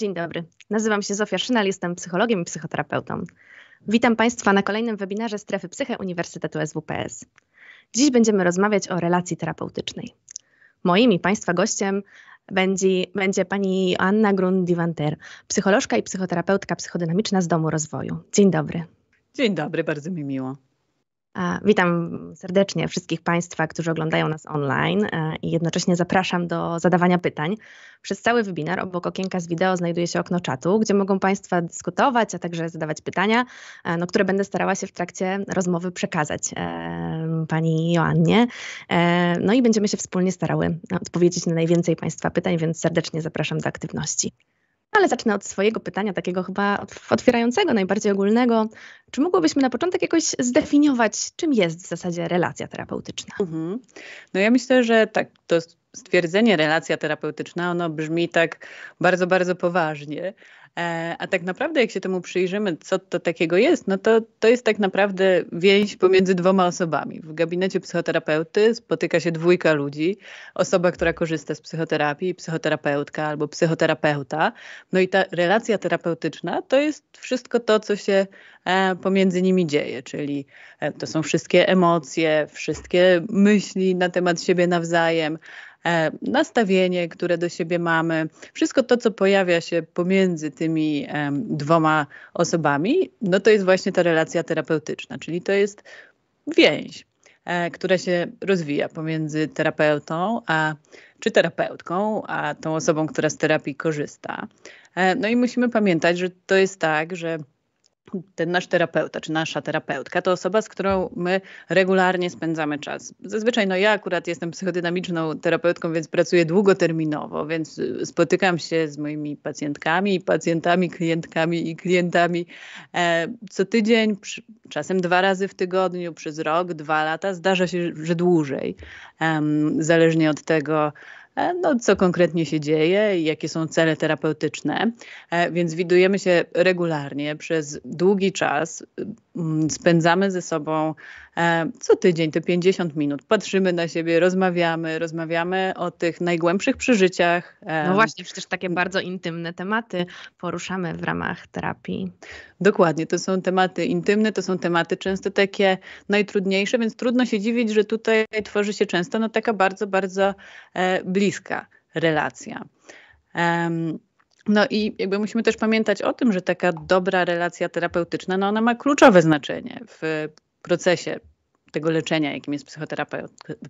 Dzień dobry. Nazywam się Zofia Szynal, jestem psychologiem i psychoterapeutą. Witam Państwa na kolejnym webinarze Strefy Psyche Uniwersytetu SWPS. Dziś będziemy rozmawiać o relacji terapeutycznej. Moim i Państwa gościem będzie, będzie pani Anna Grundivanter, psycholożka i psychoterapeutka psychodynamiczna z Domu Rozwoju. Dzień dobry. Dzień dobry, bardzo mi miło. Witam serdecznie wszystkich Państwa, którzy oglądają nas online e, i jednocześnie zapraszam do zadawania pytań. Przez cały webinar obok okienka z wideo znajduje się okno czatu, gdzie mogą Państwa dyskutować, a także zadawać pytania, e, no, które będę starała się w trakcie rozmowy przekazać e, Pani Joannie. No i będziemy się wspólnie starały odpowiedzieć na najwięcej Państwa pytań, więc serdecznie zapraszam do aktywności. Ale zacznę od swojego pytania, takiego chyba otwierającego, najbardziej ogólnego. Czy mogłobyśmy na początek jakoś zdefiniować, czym jest w zasadzie relacja terapeutyczna? Mhm. No ja myślę, że tak, to stwierdzenie relacja terapeutyczna, ono brzmi tak bardzo, bardzo poważnie, a tak naprawdę, jak się temu przyjrzymy, co to takiego jest, no to to jest tak naprawdę więź pomiędzy dwoma osobami. W gabinecie psychoterapeuty spotyka się dwójka ludzi, osoba, która korzysta z psychoterapii, psychoterapeutka albo psychoterapeuta. No i ta relacja terapeutyczna to jest wszystko to, co się e, pomiędzy nimi dzieje, czyli e, to są wszystkie emocje, wszystkie myśli na temat siebie nawzajem, E, nastawienie, które do siebie mamy, wszystko to, co pojawia się pomiędzy tymi dwoma osobami, no to jest właśnie ta relacja terapeutyczna, czyli to jest więź, e, która się rozwija pomiędzy terapeutą a, czy terapeutką, a tą osobą, która z terapii korzysta. E, no i musimy pamiętać, że to jest tak, że ten nasz terapeuta, czy nasza terapeutka, to osoba, z którą my regularnie spędzamy czas. Zazwyczaj, no ja akurat jestem psychodynamiczną terapeutką, więc pracuję długoterminowo, więc y, spotykam się z moimi pacjentkami, pacjentami, klientkami i klientami e, co tydzień, przy, czasem dwa razy w tygodniu, przez rok, dwa lata. Zdarza się, że dłużej, zależnie od tego, no, co konkretnie się dzieje i jakie są cele terapeutyczne. E, więc widujemy się regularnie przez długi czas, mm, spędzamy ze sobą e, co tydzień te 50 minut, patrzymy na siebie, rozmawiamy, rozmawiamy o tych najgłębszych przeżyciach. No właśnie, przecież takie bardzo intymne tematy poruszamy w ramach terapii. Dokładnie, to są tematy intymne, to są tematy często takie najtrudniejsze, więc trudno się dziwić, że tutaj tworzy się często no, taka bardzo, bardzo e, bliska relacja. No i jakby musimy też pamiętać o tym, że taka dobra relacja terapeutyczna, no ona ma kluczowe znaczenie w procesie tego leczenia, jakim jest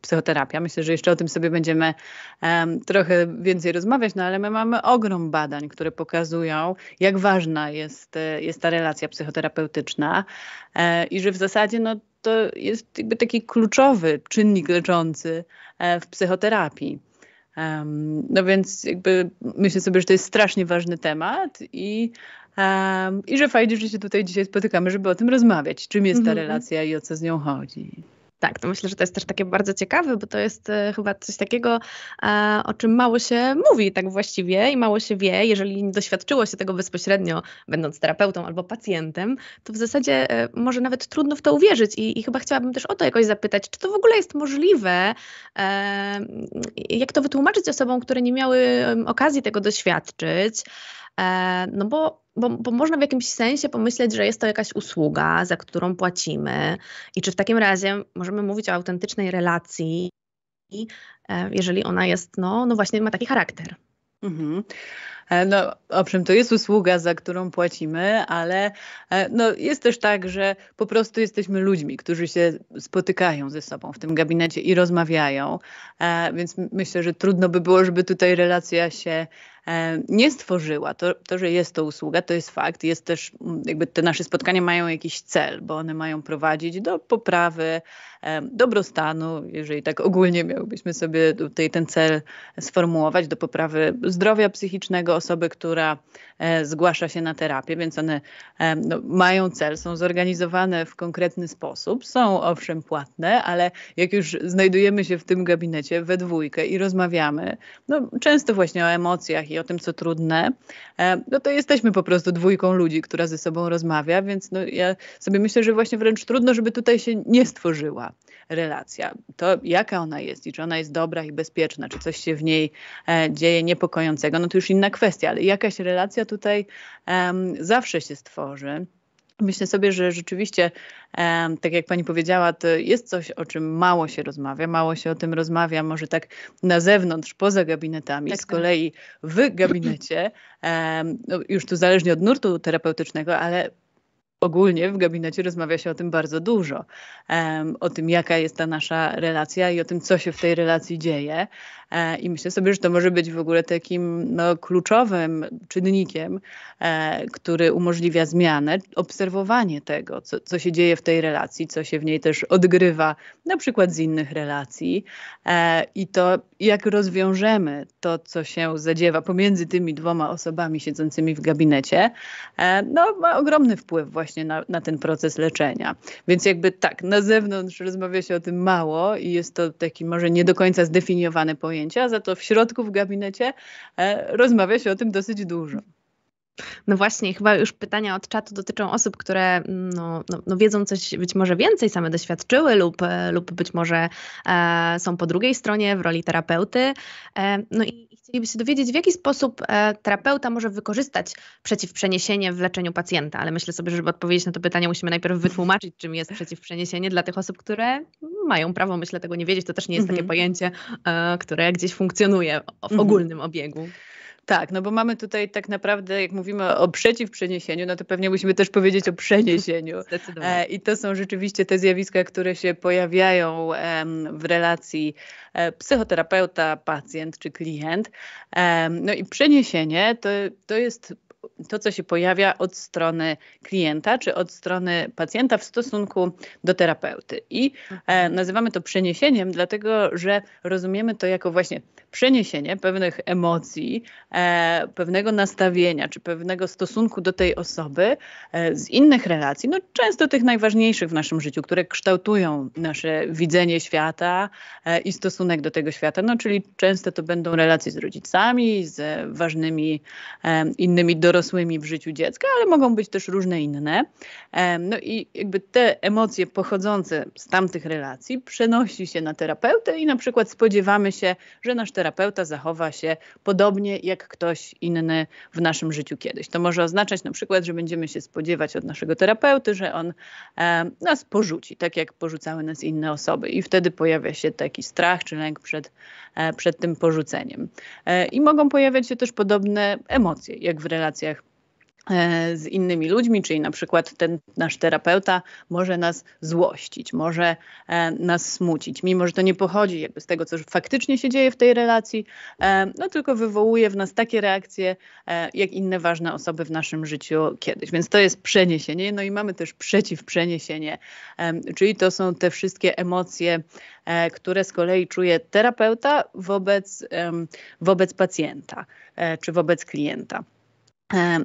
psychoterapia. Myślę, że jeszcze o tym sobie będziemy um, trochę więcej rozmawiać, no ale my mamy ogrom badań, które pokazują, jak ważna jest, jest ta relacja psychoterapeutyczna e, i że w zasadzie no, to jest jakby taki kluczowy czynnik leczący e, w psychoterapii. Um, no więc jakby myślę sobie, że to jest strasznie ważny temat i Um, I że fajnie, że się tutaj dzisiaj spotykamy, żeby o tym rozmawiać. Czym jest ta mhm. relacja i o co z nią chodzi. Tak, to myślę, że to jest też takie bardzo ciekawe, bo to jest e, chyba coś takiego, e, o czym mało się mówi tak właściwie i mało się wie. Jeżeli nie doświadczyło się tego bezpośrednio, będąc terapeutą albo pacjentem, to w zasadzie e, może nawet trudno w to uwierzyć. I, i chyba chciałabym też o to jakoś zapytać, czy to w ogóle jest możliwe? E, jak to wytłumaczyć osobom, które nie miały okazji tego doświadczyć? E, no bo, bo, bo można w jakimś sensie pomyśleć, że jest to jakaś usługa, za którą płacimy i czy w takim razie możemy mówić o autentycznej relacji, e, jeżeli ona jest, no, no właśnie ma taki charakter. Mhm. E, no, owszem, to jest usługa, za którą płacimy, ale no, jest też tak, że po prostu jesteśmy ludźmi, którzy się spotykają ze sobą w tym gabinecie i rozmawiają, więc myślę, że trudno by było, żeby tutaj relacja się E, nie stworzyła. To, to, że jest to usługa, to jest fakt. Jest też, mm, jakby te nasze spotkania mają jakiś cel, bo one mają prowadzić do poprawy e, dobrostanu, jeżeli tak ogólnie miałbyśmy sobie tutaj ten cel sformułować, do poprawy zdrowia psychicznego osoby, która e, zgłasza się na terapię, więc one no, mają cel, są zorganizowane w konkretny sposób, są owszem płatne, ale jak już znajdujemy się w tym gabinecie we dwójkę i rozmawiamy, no, często właśnie o emocjach i o tym, co trudne, e, no to jesteśmy po prostu dwójką ludzi, która ze sobą rozmawia, więc no ja sobie myślę, że właśnie wręcz trudno, żeby tutaj się nie stworzyła relacja. To jaka ona jest i czy ona jest dobra i bezpieczna, czy coś się w niej e, dzieje niepokojącego, no to już inna kwestia, ale jakaś relacja tutaj um, zawsze się stworzy. Myślę sobie, że rzeczywiście, tak jak pani powiedziała, to jest coś, o czym mało się rozmawia, mało się o tym rozmawia, może tak na zewnątrz, poza gabinetami, tak, z tak. kolei w gabinecie, no już tu zależnie od nurtu terapeutycznego, ale ogólnie w gabinecie rozmawia się o tym bardzo dużo. O tym, jaka jest ta nasza relacja i o tym, co się w tej relacji dzieje. E, I myślę sobie, że to może być w ogóle takim no, kluczowym czynnikiem, e, który umożliwia zmianę, obserwowanie tego, co, co się dzieje w tej relacji, co się w niej też odgrywa, na przykład z innych relacji. E, I to, jak rozwiążemy to, co się zadziewa pomiędzy tymi dwoma osobami siedzącymi w gabinecie, no, ma ogromny wpływ właśnie na, na ten proces leczenia. Więc jakby tak, na zewnątrz rozmawia się o tym mało i jest to taki może nie do końca zdefiniowany pojęcie, pojęcia, za to w środku w gabinecie e, rozmawia się o tym dosyć dużo. No właśnie, chyba już pytania od czatu dotyczą osób, które no, no, no wiedzą coś być może więcej, same doświadczyły lub, e, lub być może e, są po drugiej stronie w roli terapeuty. E, no i chcieliby się dowiedzieć, w jaki sposób e, terapeuta może wykorzystać przeciwprzeniesienie w leczeniu pacjenta, ale myślę sobie, że żeby odpowiedzieć na to pytanie, musimy najpierw wytłumaczyć, czym jest przeciwprzeniesienie dla tych osób, które mają prawo, myślę, tego nie wiedzieć. To też nie jest takie mhm. pojęcie, e, które gdzieś funkcjonuje w ogólnym obiegu. Tak, no bo mamy tutaj tak naprawdę, jak mówimy o przeciwprzeniesieniu, no to pewnie musimy też powiedzieć o przeniesieniu. Zdecydowanie. E, I to są rzeczywiście te zjawiska, które się pojawiają w relacji e, psychoterapeuta, pacjent czy klient. No i przeniesienie to, to jest to, co się pojawia od strony klienta czy od strony pacjenta w stosunku do terapeuty. I e, mhm. nazywamy to przeniesieniem, dlatego że rozumiemy to jako właśnie przeniesienie pewnych emocji, e, pewnego nastawienia czy pewnego stosunku do tej osoby e, z innych relacji, no często tych najważniejszych w naszym życiu, które kształtują nasze widzenie świata e, i stosunek do tego świata. No czyli często to będą relacje z rodzicami, z ważnymi e, innymi dorosłymi w życiu dziecka, ale mogą być też różne inne. No i jakby te emocje pochodzące z tamtych relacji przenosi się na terapeutę i na przykład spodziewamy się, że nasz terapeuta zachowa się podobnie jak ktoś inny w naszym życiu kiedyś. To może oznaczać na przykład, że będziemy się spodziewać od naszego terapeuty, że on nas porzuci, tak jak porzucały nas inne osoby. I wtedy pojawia się taki strach czy lęk przed, e, przed tym porzuceniem. E, I mogą pojawiać się też podobne emocje, jak w relacjach E, z innymi ludźmi, czyli na przykład ten nasz terapeuta może nas złościć, może e, nas smucić, mimo że to nie pochodzi jakby z tego, co faktycznie się dzieje w tej relacji, e, no tylko wywołuje w nas takie reakcje, jak inne ważne osoby w naszym życiu kiedyś. Więc to jest przeniesienie, no i mamy też przeciwprzeniesienie, czyli to są te wszystkie emocje, które z kolei czuje terapeuta wobec, wobec pacjenta czy wobec klienta.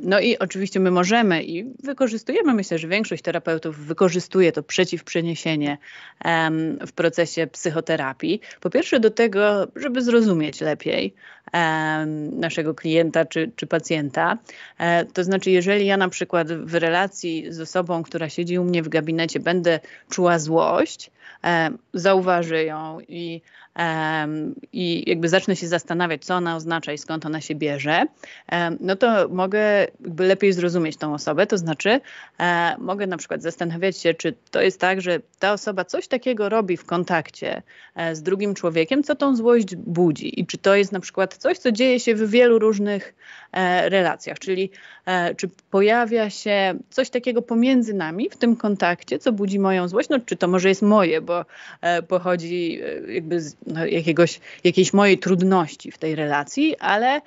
No i oczywiście my możemy i wykorzystujemy, myślę, że większość terapeutów wykorzystuje to przeciwprzeniesienie w procesie psychoterapii. Po pierwsze do tego, żeby zrozumieć lepiej naszego klienta czy, czy pacjenta. E, to znaczy, jeżeli ja na przykład w relacji z osobą, która siedzi u mnie w gabinecie, będę czuła złość, zauważę ją i, i jakby zacznę się zastanawiać, co ona oznacza i skąd ona się bierze, no to mogę jakby lepiej zrozumieć tą osobę. To znaczy, e, mogę na przykład zastanawiać się, czy to jest tak, że ta osoba coś takiego robi w kontakcie e, z drugim człowiekiem, co tą złość budzi i czy to jest na przykład coś, co dzieje się w wielu różnych e, relacjach, czyli czy pojawia się coś takiego pomiędzy nami w tym kontakcie, co budzi moją złość, no czy to może jest moje, bo pochodzi jakby z jakiegoś, jakiejś mojej trudności w tej relacji, ale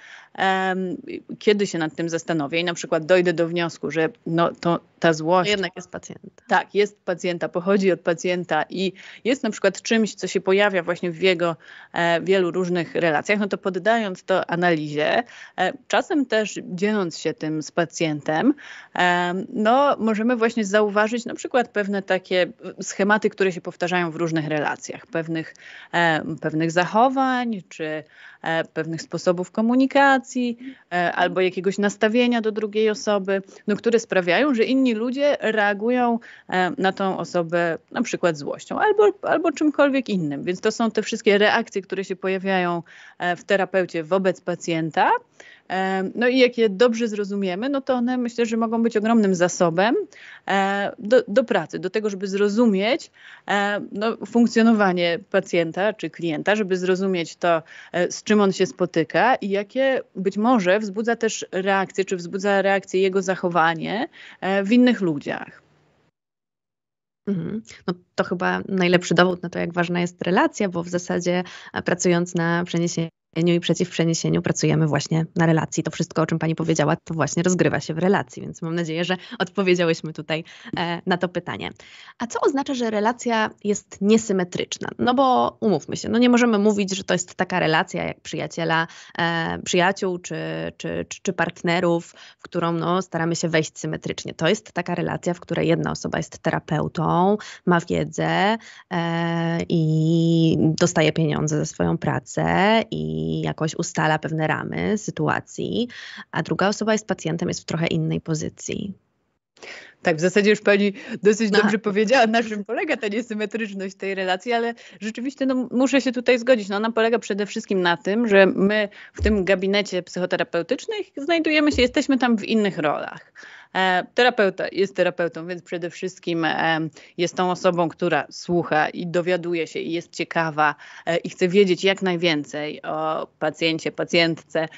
kiedy się nad tym zastanowię i na przykład dojdę do wniosku, że no, to, ta złość... Jednak jest pacjenta. Tak, jest pacjenta, pochodzi od pacjenta i jest na przykład czymś, co się pojawia właśnie w jego e, wielu różnych relacjach, no to poddając to analizie, e, czasem też dzieląc się tym z pacjentem, e, no możemy właśnie zauważyć na przykład pewne takie schematy, które się powtarzają w różnych relacjach, pewnych, pewnych zachowań, czy pewnych sposobów komunikacji e, albo jakiegoś nastawienia do drugiej osoby, no, które sprawiają, że inni ludzie reagują e, na tą osobę na przykład złością albo, albo czymkolwiek innym. Więc to są te wszystkie reakcje, które się pojawiają w terapeucie wobec pacjenta. No i jak je dobrze zrozumiemy, no to one myślę, że mogą być ogromnym zasobem e, do, do pracy, do tego, żeby zrozumieć e, no, funkcjonowanie pacjenta czy klienta, żeby zrozumieć to, e, z czym on się spotyka i jakie być może wzbudza też reakcje, czy wzbudza reakcję jego zachowanie w innych ludziach. Mhm. No to chyba najlepszy dowód na to, jak ważna jest relacja, bo w zasadzie pracując na przeniesieniu i przeciw przeniesieniu pracujemy właśnie na relacji. To wszystko, o czym Pani powiedziała, to właśnie rozgrywa się w relacji, więc mam nadzieję, że odpowiedziałyśmy tutaj e, na to pytanie. A co oznacza, że relacja jest niesymetryczna? No bo umówmy się, no nie możemy mówić, że to jest taka relacja jak przyjaciela, e, przyjaciół czy, czy, czy, czy, partnerów, w którą no, staramy się wejść symetrycznie. To jest taka relacja, w której jedna osoba jest terapeutą, ma wiedzę e, i dostaje pieniądze za swoją pracę i jakoś ustala pewne ramy sytuacji, a druga osoba jest pacjentem, jest w trochę innej pozycji. Tak, w zasadzie już pani dosyć no. dobrze powiedziała, na czym polega ta niesymetryczność tej relacji, ale rzeczywiście no, muszę się tutaj zgodzić. No, ona polega przede wszystkim na tym, że my w tym gabinecie psychoterapeutycznym znajdujemy się, jesteśmy tam w innych rolach. E, terapeuta jest terapeutą, więc przede wszystkim e, jest tą osobą, która słucha i dowiaduje się i jest ciekawa e, i chce wiedzieć jak najwięcej o pacjencie, pacjentce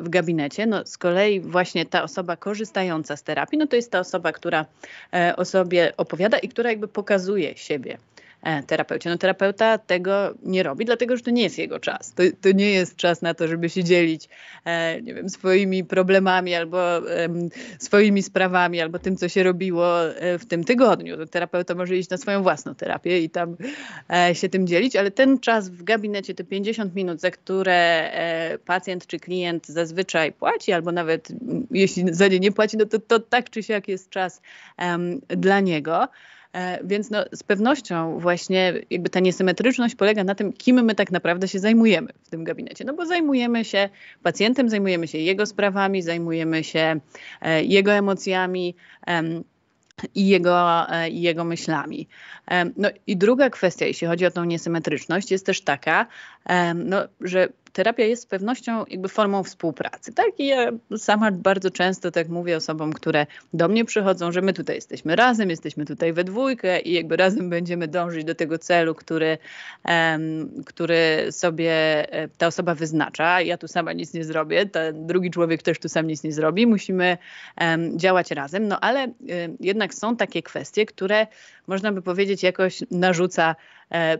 w gabinecie. No, z kolei właśnie ta osoba korzystająca z terapii, no to jest ta osoba, która o sobie opowiada i która jakby pokazuje siebie terapeucie. No terapeuta tego nie robi, dlatego że to nie jest jego czas. To, to nie jest czas na to, żeby się dzielić e, nie wiem, swoimi problemami albo e, swoimi sprawami, albo tym, co się robiło e, w tym tygodniu. Terapeuta może iść na swoją własną terapię i tam e, się tym dzielić, ale ten czas w gabinecie, te 50 minut, za które e, pacjent czy klient zazwyczaj płaci, albo nawet jeśli za nie nie płaci, no to, to tak czy siak jest czas dla niego. E, więc no, z pewnością właśnie jakby ta niesymetryczność polega na tym, kim my tak naprawdę się zajmujemy w tym gabinecie. No bo zajmujemy się pacjentem, zajmujemy się jego sprawami, zajmujemy się e, jego emocjami i jego, e, i jego myślami. No i druga kwestia, jeśli chodzi o tą niesymetryczność, jest też taka, no, że terapia jest z pewnością jakby formą współpracy. Tak? I ja sama bardzo często tak mówię osobom, które do mnie przychodzą, że my tutaj jesteśmy razem, jesteśmy tutaj we dwójkę i jakby razem będziemy dążyć do tego celu, który, um, który sobie e, ta osoba wyznacza. Ja tu sama nic nie zrobię, ten drugi człowiek też tu sam nic nie zrobi. Musimy um, działać razem. No ale um, jednak są takie kwestie, które można by powiedzieć jakoś narzuca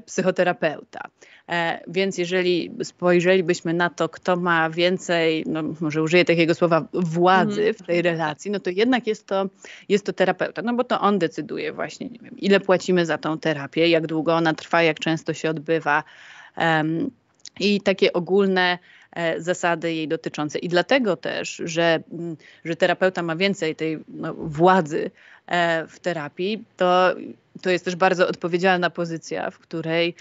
psychoterapeuta. E, więc jeżeli spojrzelibyśmy na to, kto ma więcej, no może użyję takiego słowa, władzy mhm. w tej relacji, no to jednak jest to, jest to terapeuta, no bo to on decyduje właśnie, nie wiem, ile płacimy za tą terapię, jak długo ona trwa, jak często się odbywa. Um, I takie ogólne e, zasady jej dotyczące. I dlatego też, że, mm, że terapeuta ma więcej tej no, władzy w terapii, to to jest też bardzo odpowiedzialna pozycja, w której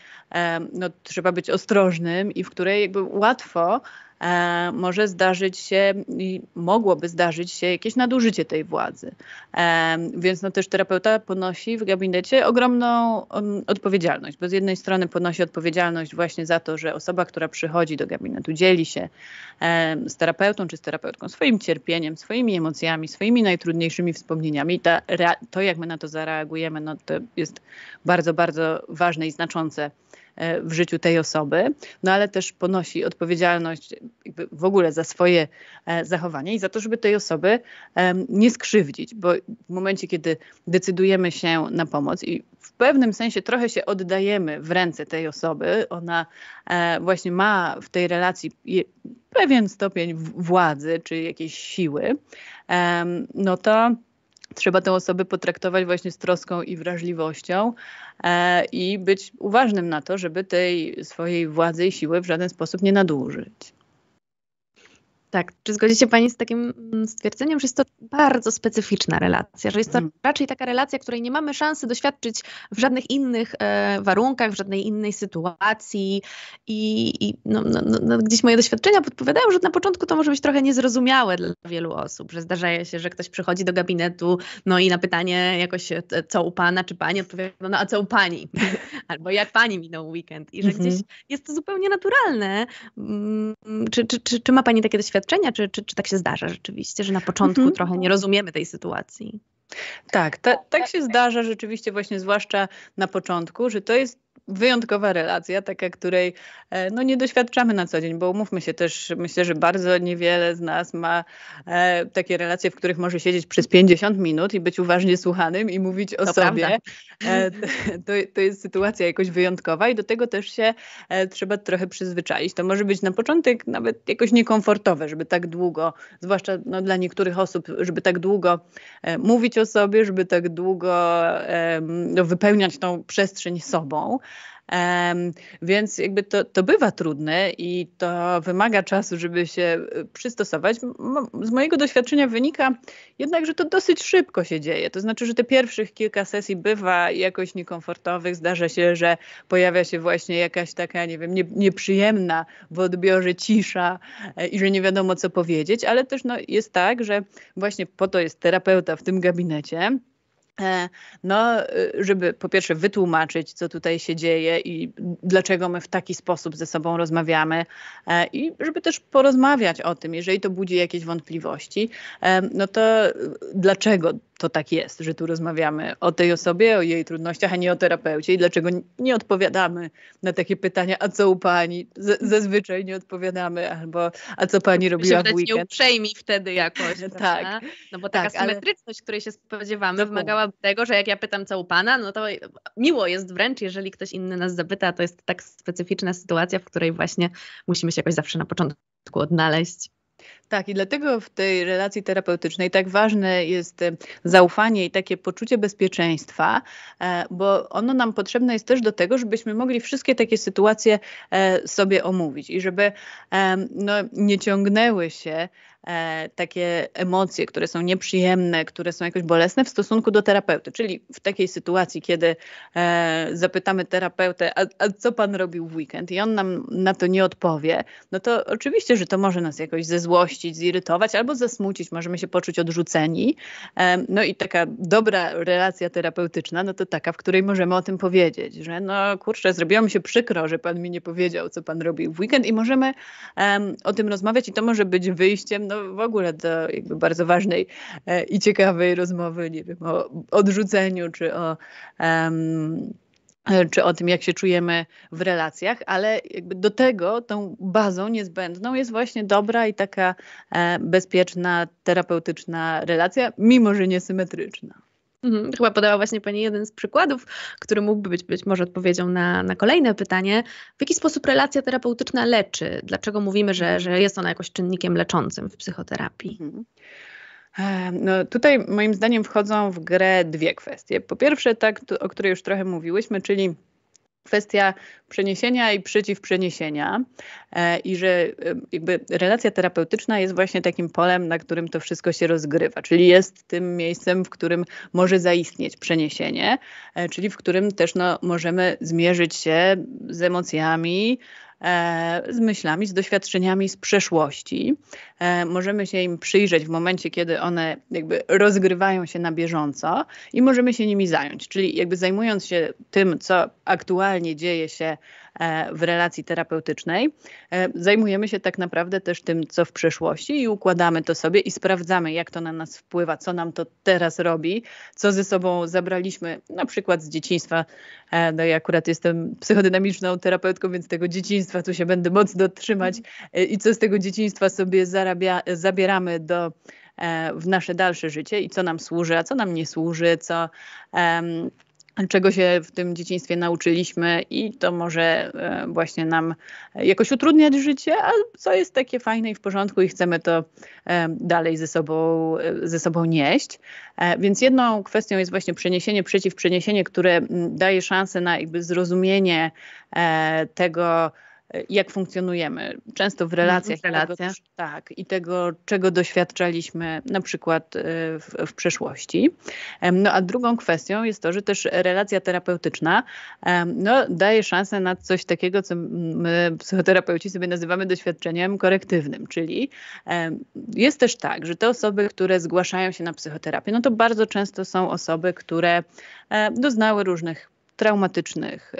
no, trzeba być ostrożnym i w której jakby łatwo e, może zdarzyć się i mogłoby zdarzyć się jakieś nadużycie tej władzy. E, więc no też terapeuta ponosi w gabinecie ogromną um, odpowiedzialność, bo z jednej strony ponosi odpowiedzialność właśnie za to, że osoba, która przychodzi do gabinetu, dzieli się e, z terapeutą czy z terapeutką swoim cierpieniem, swoimi emocjami, swoimi najtrudniejszymi wspomnieniami. I ta, to, jak my na to zareagujemy, no to jest bardzo, bardzo ważne i znaczące w życiu tej osoby, no ale też ponosi odpowiedzialność w ogóle za swoje e, zachowanie i za to, żeby tej osoby nie skrzywdzić, bo w momencie, kiedy decydujemy się na pomoc i w pewnym sensie trochę się oddajemy w ręce tej osoby, ona e, właśnie ma w tej relacji pewien stopień władzy czy jakiejś siły, no to trzeba tę osobę potraktować właśnie z troską i wrażliwością e, i być uważnym na to, żeby tej swojej władzy i siły w żaden sposób nie nadużyć. Tak, czy zgodzi się Pani z takim mm, stwierdzeniem, że jest to bardzo specyficzna relacja, że jest to hmm. raczej taka relacja, której nie mamy szansy doświadczyć w żadnych innych e, warunkach, w żadnej innej sytuacji i, i no, no, no, no, gdzieś moje doświadczenia podpowiadają, że na początku to może być trochę niezrozumiałe dla wielu osób, że zdarza się, że ktoś przychodzi do gabinetu, no i na pytanie jakoś e, co u Pana czy Pani odpowiada, no a co u Pani? Albo jak Pani minął weekend i że hmm. gdzieś jest to zupełnie naturalne. Mm, czy, czy, czy, czy ma Pani takie doświadczenia, czy, czy, czy tak się zdarza rzeczywiście, że na początku mhm. trochę nie rozumiemy tej sytuacji? Tak, ta, tak się zdarza rzeczywiście właśnie, zwłaszcza na początku, że to jest wyjątkowa relacja, taka, której e, no, nie doświadczamy na co dzień, bo umówmy się też, myślę, że bardzo niewiele z nas ma e, takie relacje, w których może siedzieć przez 50 minut i być uważnie słuchanym i mówić o to sobie. E, to, to jest sytuacja jakoś wyjątkowa i do tego też się e, trzeba trochę przyzwyczaić. To może być na początek nawet jakoś niekomfortowe, żeby tak długo, zwłaszcza no, dla niektórych osób, żeby tak długo e, mówić o sobie, żeby tak długo no, wypełniać tą przestrzeń sobą. Więc jakby to, to bywa trudne i to wymaga czasu, żeby się e, przystosować. Z mojego doświadczenia wynika jednak, że to dosyć szybko się dzieje. To znaczy, że te pierwszych kilka sesji bywa jakoś niekomfortowych. Zdarza się, że pojawia się właśnie jakaś taka, nie wiem, nie, nieprzyjemna w odbiorze cisza e, i że nie wiadomo co powiedzieć, ale też no, jest tak, że właśnie po to jest terapeuta w tym gabinecie no, y, żeby po pierwsze wytłumaczyć, co tutaj się dzieje i dlaczego my w taki sposób ze sobą rozmawiamy, e, i żeby też porozmawiać o tym, jeżeli to budzi jakieś wątpliwości, e, no to dlaczego to tak jest, że tu rozmawiamy o tej osobie, o jej trudnościach, a nie o terapeucie i dlaczego nie odpowiadamy na takie pytania, a co u pani? Z zazwyczaj nie odpowiadamy, albo a co pani robiła w weekend? nie uprzejmi wtedy jakoś, tak. No bo taka tak, symetryczność, ale... której się spodziewamy, wymagałaby tego, że jak ja pytam co u pana, no to miło jest wręcz, jeżeli ktoś inny nas zapyta, to jest tak specyficzna sytuacja, w której właśnie musimy się jakoś zawsze na początku odnaleźć. Tak, i dlatego w tej relacji terapeutycznej tak ważne jest e, zaufanie i takie poczucie bezpieczeństwa, e, bo ono nam potrzebne jest też do tego, żebyśmy mogli wszystkie takie sytuacje e, sobie omówić i żeby no, nie ciągnęły się takie emocje, które są nieprzyjemne, które są jakoś bolesne w stosunku do terapeuty. Czyli w takiej sytuacji, kiedy zapytamy terapeutę, a, a, co pan robił w weekend i on nam na to nie odpowie, no to oczywiście, że to może nas jakoś zirytować albo zasmucić, możemy się poczuć odrzuceni. No i taka dobra relacja terapeutyczna, no to taka, w której możemy o tym powiedzieć, że no kurczę, zrobiło mi się przykro, że pan mi nie powiedział, co pan robił w weekend i możemy o tym rozmawiać i to może być wyjściem no, w ogóle do jakby bardzo ważnej e, i ciekawej rozmowy, nie wiem, o odrzuceniu czy o um, czy o tym, jak się czujemy w relacjach, ale jakby do tego tą bazą niezbędną jest właśnie dobra i taka e, bezpieczna, terapeutyczna relacja, mimo że niesymetryczna. Mhm. Chyba podała właśnie Pani jeden z przykładów, który mógłby być być może odpowiedzią na, na kolejne pytanie. W jaki sposób relacja terapeutyczna leczy? Dlaczego mówimy, że, że jest ona jakoś czynnikiem leczącym w psychoterapii? Mhm. No, tutaj moim zdaniem wchodzą w grę dwie kwestie. Po pierwsze, tak, o której już trochę mówiłyśmy, czyli kwestia przeniesienia i przeciwprzeniesienia i że jakby relacja terapeutyczna jest właśnie takim polem, na którym to wszystko się rozgrywa, czyli jest tym miejscem, w którym może zaistnieć przeniesienie, e, czyli w którym też no, możemy zmierzyć się z emocjami, z myślami, z doświadczeniami z przeszłości. E, możemy się im przyjrzeć w momencie, kiedy one jakby rozgrywają się na bieżąco i możemy się nimi zająć. Czyli jakby zajmując się tym, co aktualnie dzieje się E, w relacji terapeutycznej, e, zajmujemy się tak naprawdę też tym, co w przeszłości i układamy to sobie i sprawdzamy, jak to na nas wpływa, co nam to teraz robi, co ze sobą zabraliśmy, na przykład z dzieciństwa. E, no ja akurat jestem psychodynamiczną terapeutką, więc tego dzieciństwa tu się będę mocno trzymać i co z tego dzieciństwa sobie zarabia, zabieramy do w nasze dalsze życie i co nam służy, a co nam nie służy, co czego się w tym dzieciństwie nauczyliśmy i to może e, właśnie nam jakoś utrudniać życie, a co jest takie fajne i w porządku i chcemy to e, dalej ze sobą, e, ze sobą nieść. Więc jedną kwestią jest właśnie przeniesienie, przeciwprzeniesienie, które daje szansę na jakby zrozumienie tego, jak funkcjonujemy, często w relacjach. W relacjach. Tego, tak, i tego, czego doświadczaliśmy na przykład w, w przeszłości. No a drugą kwestią jest to, że też relacja terapeutyczna no, daje szansę na coś takiego, co my psychoterapeuci sobie nazywamy doświadczeniem korektywnym, czyli jest też tak, że te osoby, które zgłaszają się na psychoterapię, no to bardzo często są osoby, które doznały różnych traumatycznych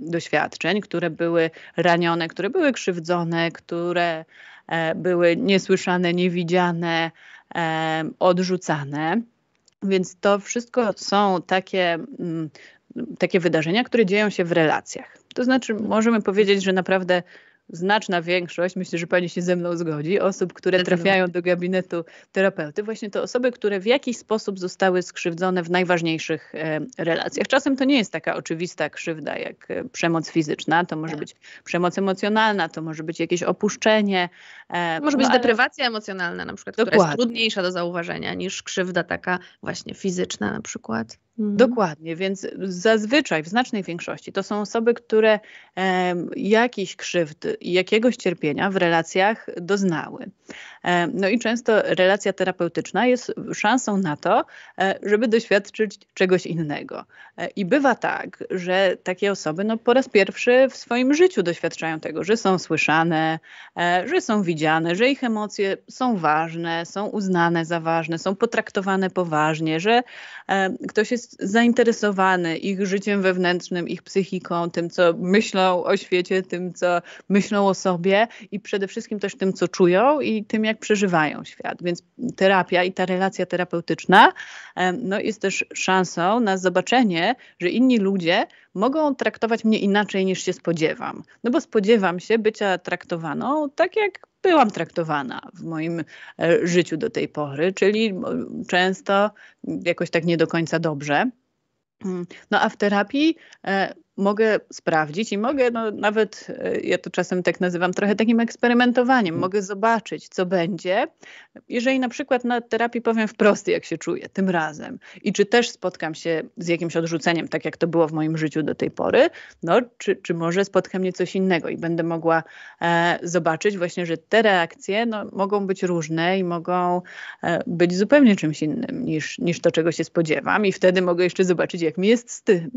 doświadczeń, które były ranione, które były krzywdzone, które e, były niesłyszane, niewidziane, odrzucane. Więc to wszystko są takie, mm, takie wydarzenia, które dzieją się w relacjach. To znaczy, możemy powiedzieć, że naprawdę znaczna większość, myślę, że pani się ze mną zgodzi, osób, które trafiają do gabinetu terapeuty, właśnie to osoby, które w jakiś sposób zostały skrzywdzone w najważniejszych e, relacjach. Czasem to nie jest taka oczywista krzywda jak e, przemoc fizyczna, to może tak. być przemoc emocjonalna, to może być jakieś opuszczenie. E, może no, być ale... deprywacja emocjonalna na przykład, Dokładnie. która jest trudniejsza do zauważenia niż krzywda taka właśnie fizyczna na przykład. Mhm. Dokładnie, więc zazwyczaj w znacznej większości to są osoby, które e, jakiś krzywdy i jakiegoś cierpienia w relacjach doznały. E, no i często relacja terapeutyczna jest szansą na to, e, żeby doświadczyć czegoś innego. E, I bywa tak, że takie osoby no, po raz pierwszy w swoim życiu doświadczają tego, że są słyszane, że są widziane, że ich emocje są ważne, są uznane za ważne, są potraktowane poważnie, że ktoś jest zainteresowany ich życiem wewnętrznym, ich psychiką, tym, co myślą o świecie, tym, co myślą o sobie i przede wszystkim też tym, co czują i tym, jak przeżywają świat. Więc terapia i ta relacja terapeutyczna no, jest też szansą na zobaczenie, że inni ludzie mogą traktować mnie inaczej niż się spodziewam. No bo spodziewam się bycia traktowaną tak, jak byłam traktowana w moim e, życiu do tej pory, czyli często jakoś tak nie do końca dobrze. Mm, no a w terapii e, mogę sprawdzić i mogę no, nawet, e, ja to czasem tak nazywam, trochę takim eksperymentowaniem. Mogę zobaczyć, co będzie, jeżeli na przykład na terapii powiem wprost, jak się czuję tym razem i czy też spotkam się z jakimś odrzuceniem, tak jak to było w moim życiu do tej pory, no, czy, czy może spotka mnie coś innego i będę mogła e, zobaczyć właśnie, że te reakcje no, mogą być różne i mogą e, być zupełnie czymś innym niż, niż to, czego się spodziewam i wtedy mogę jeszcze zobaczyć, jak mi jest z tym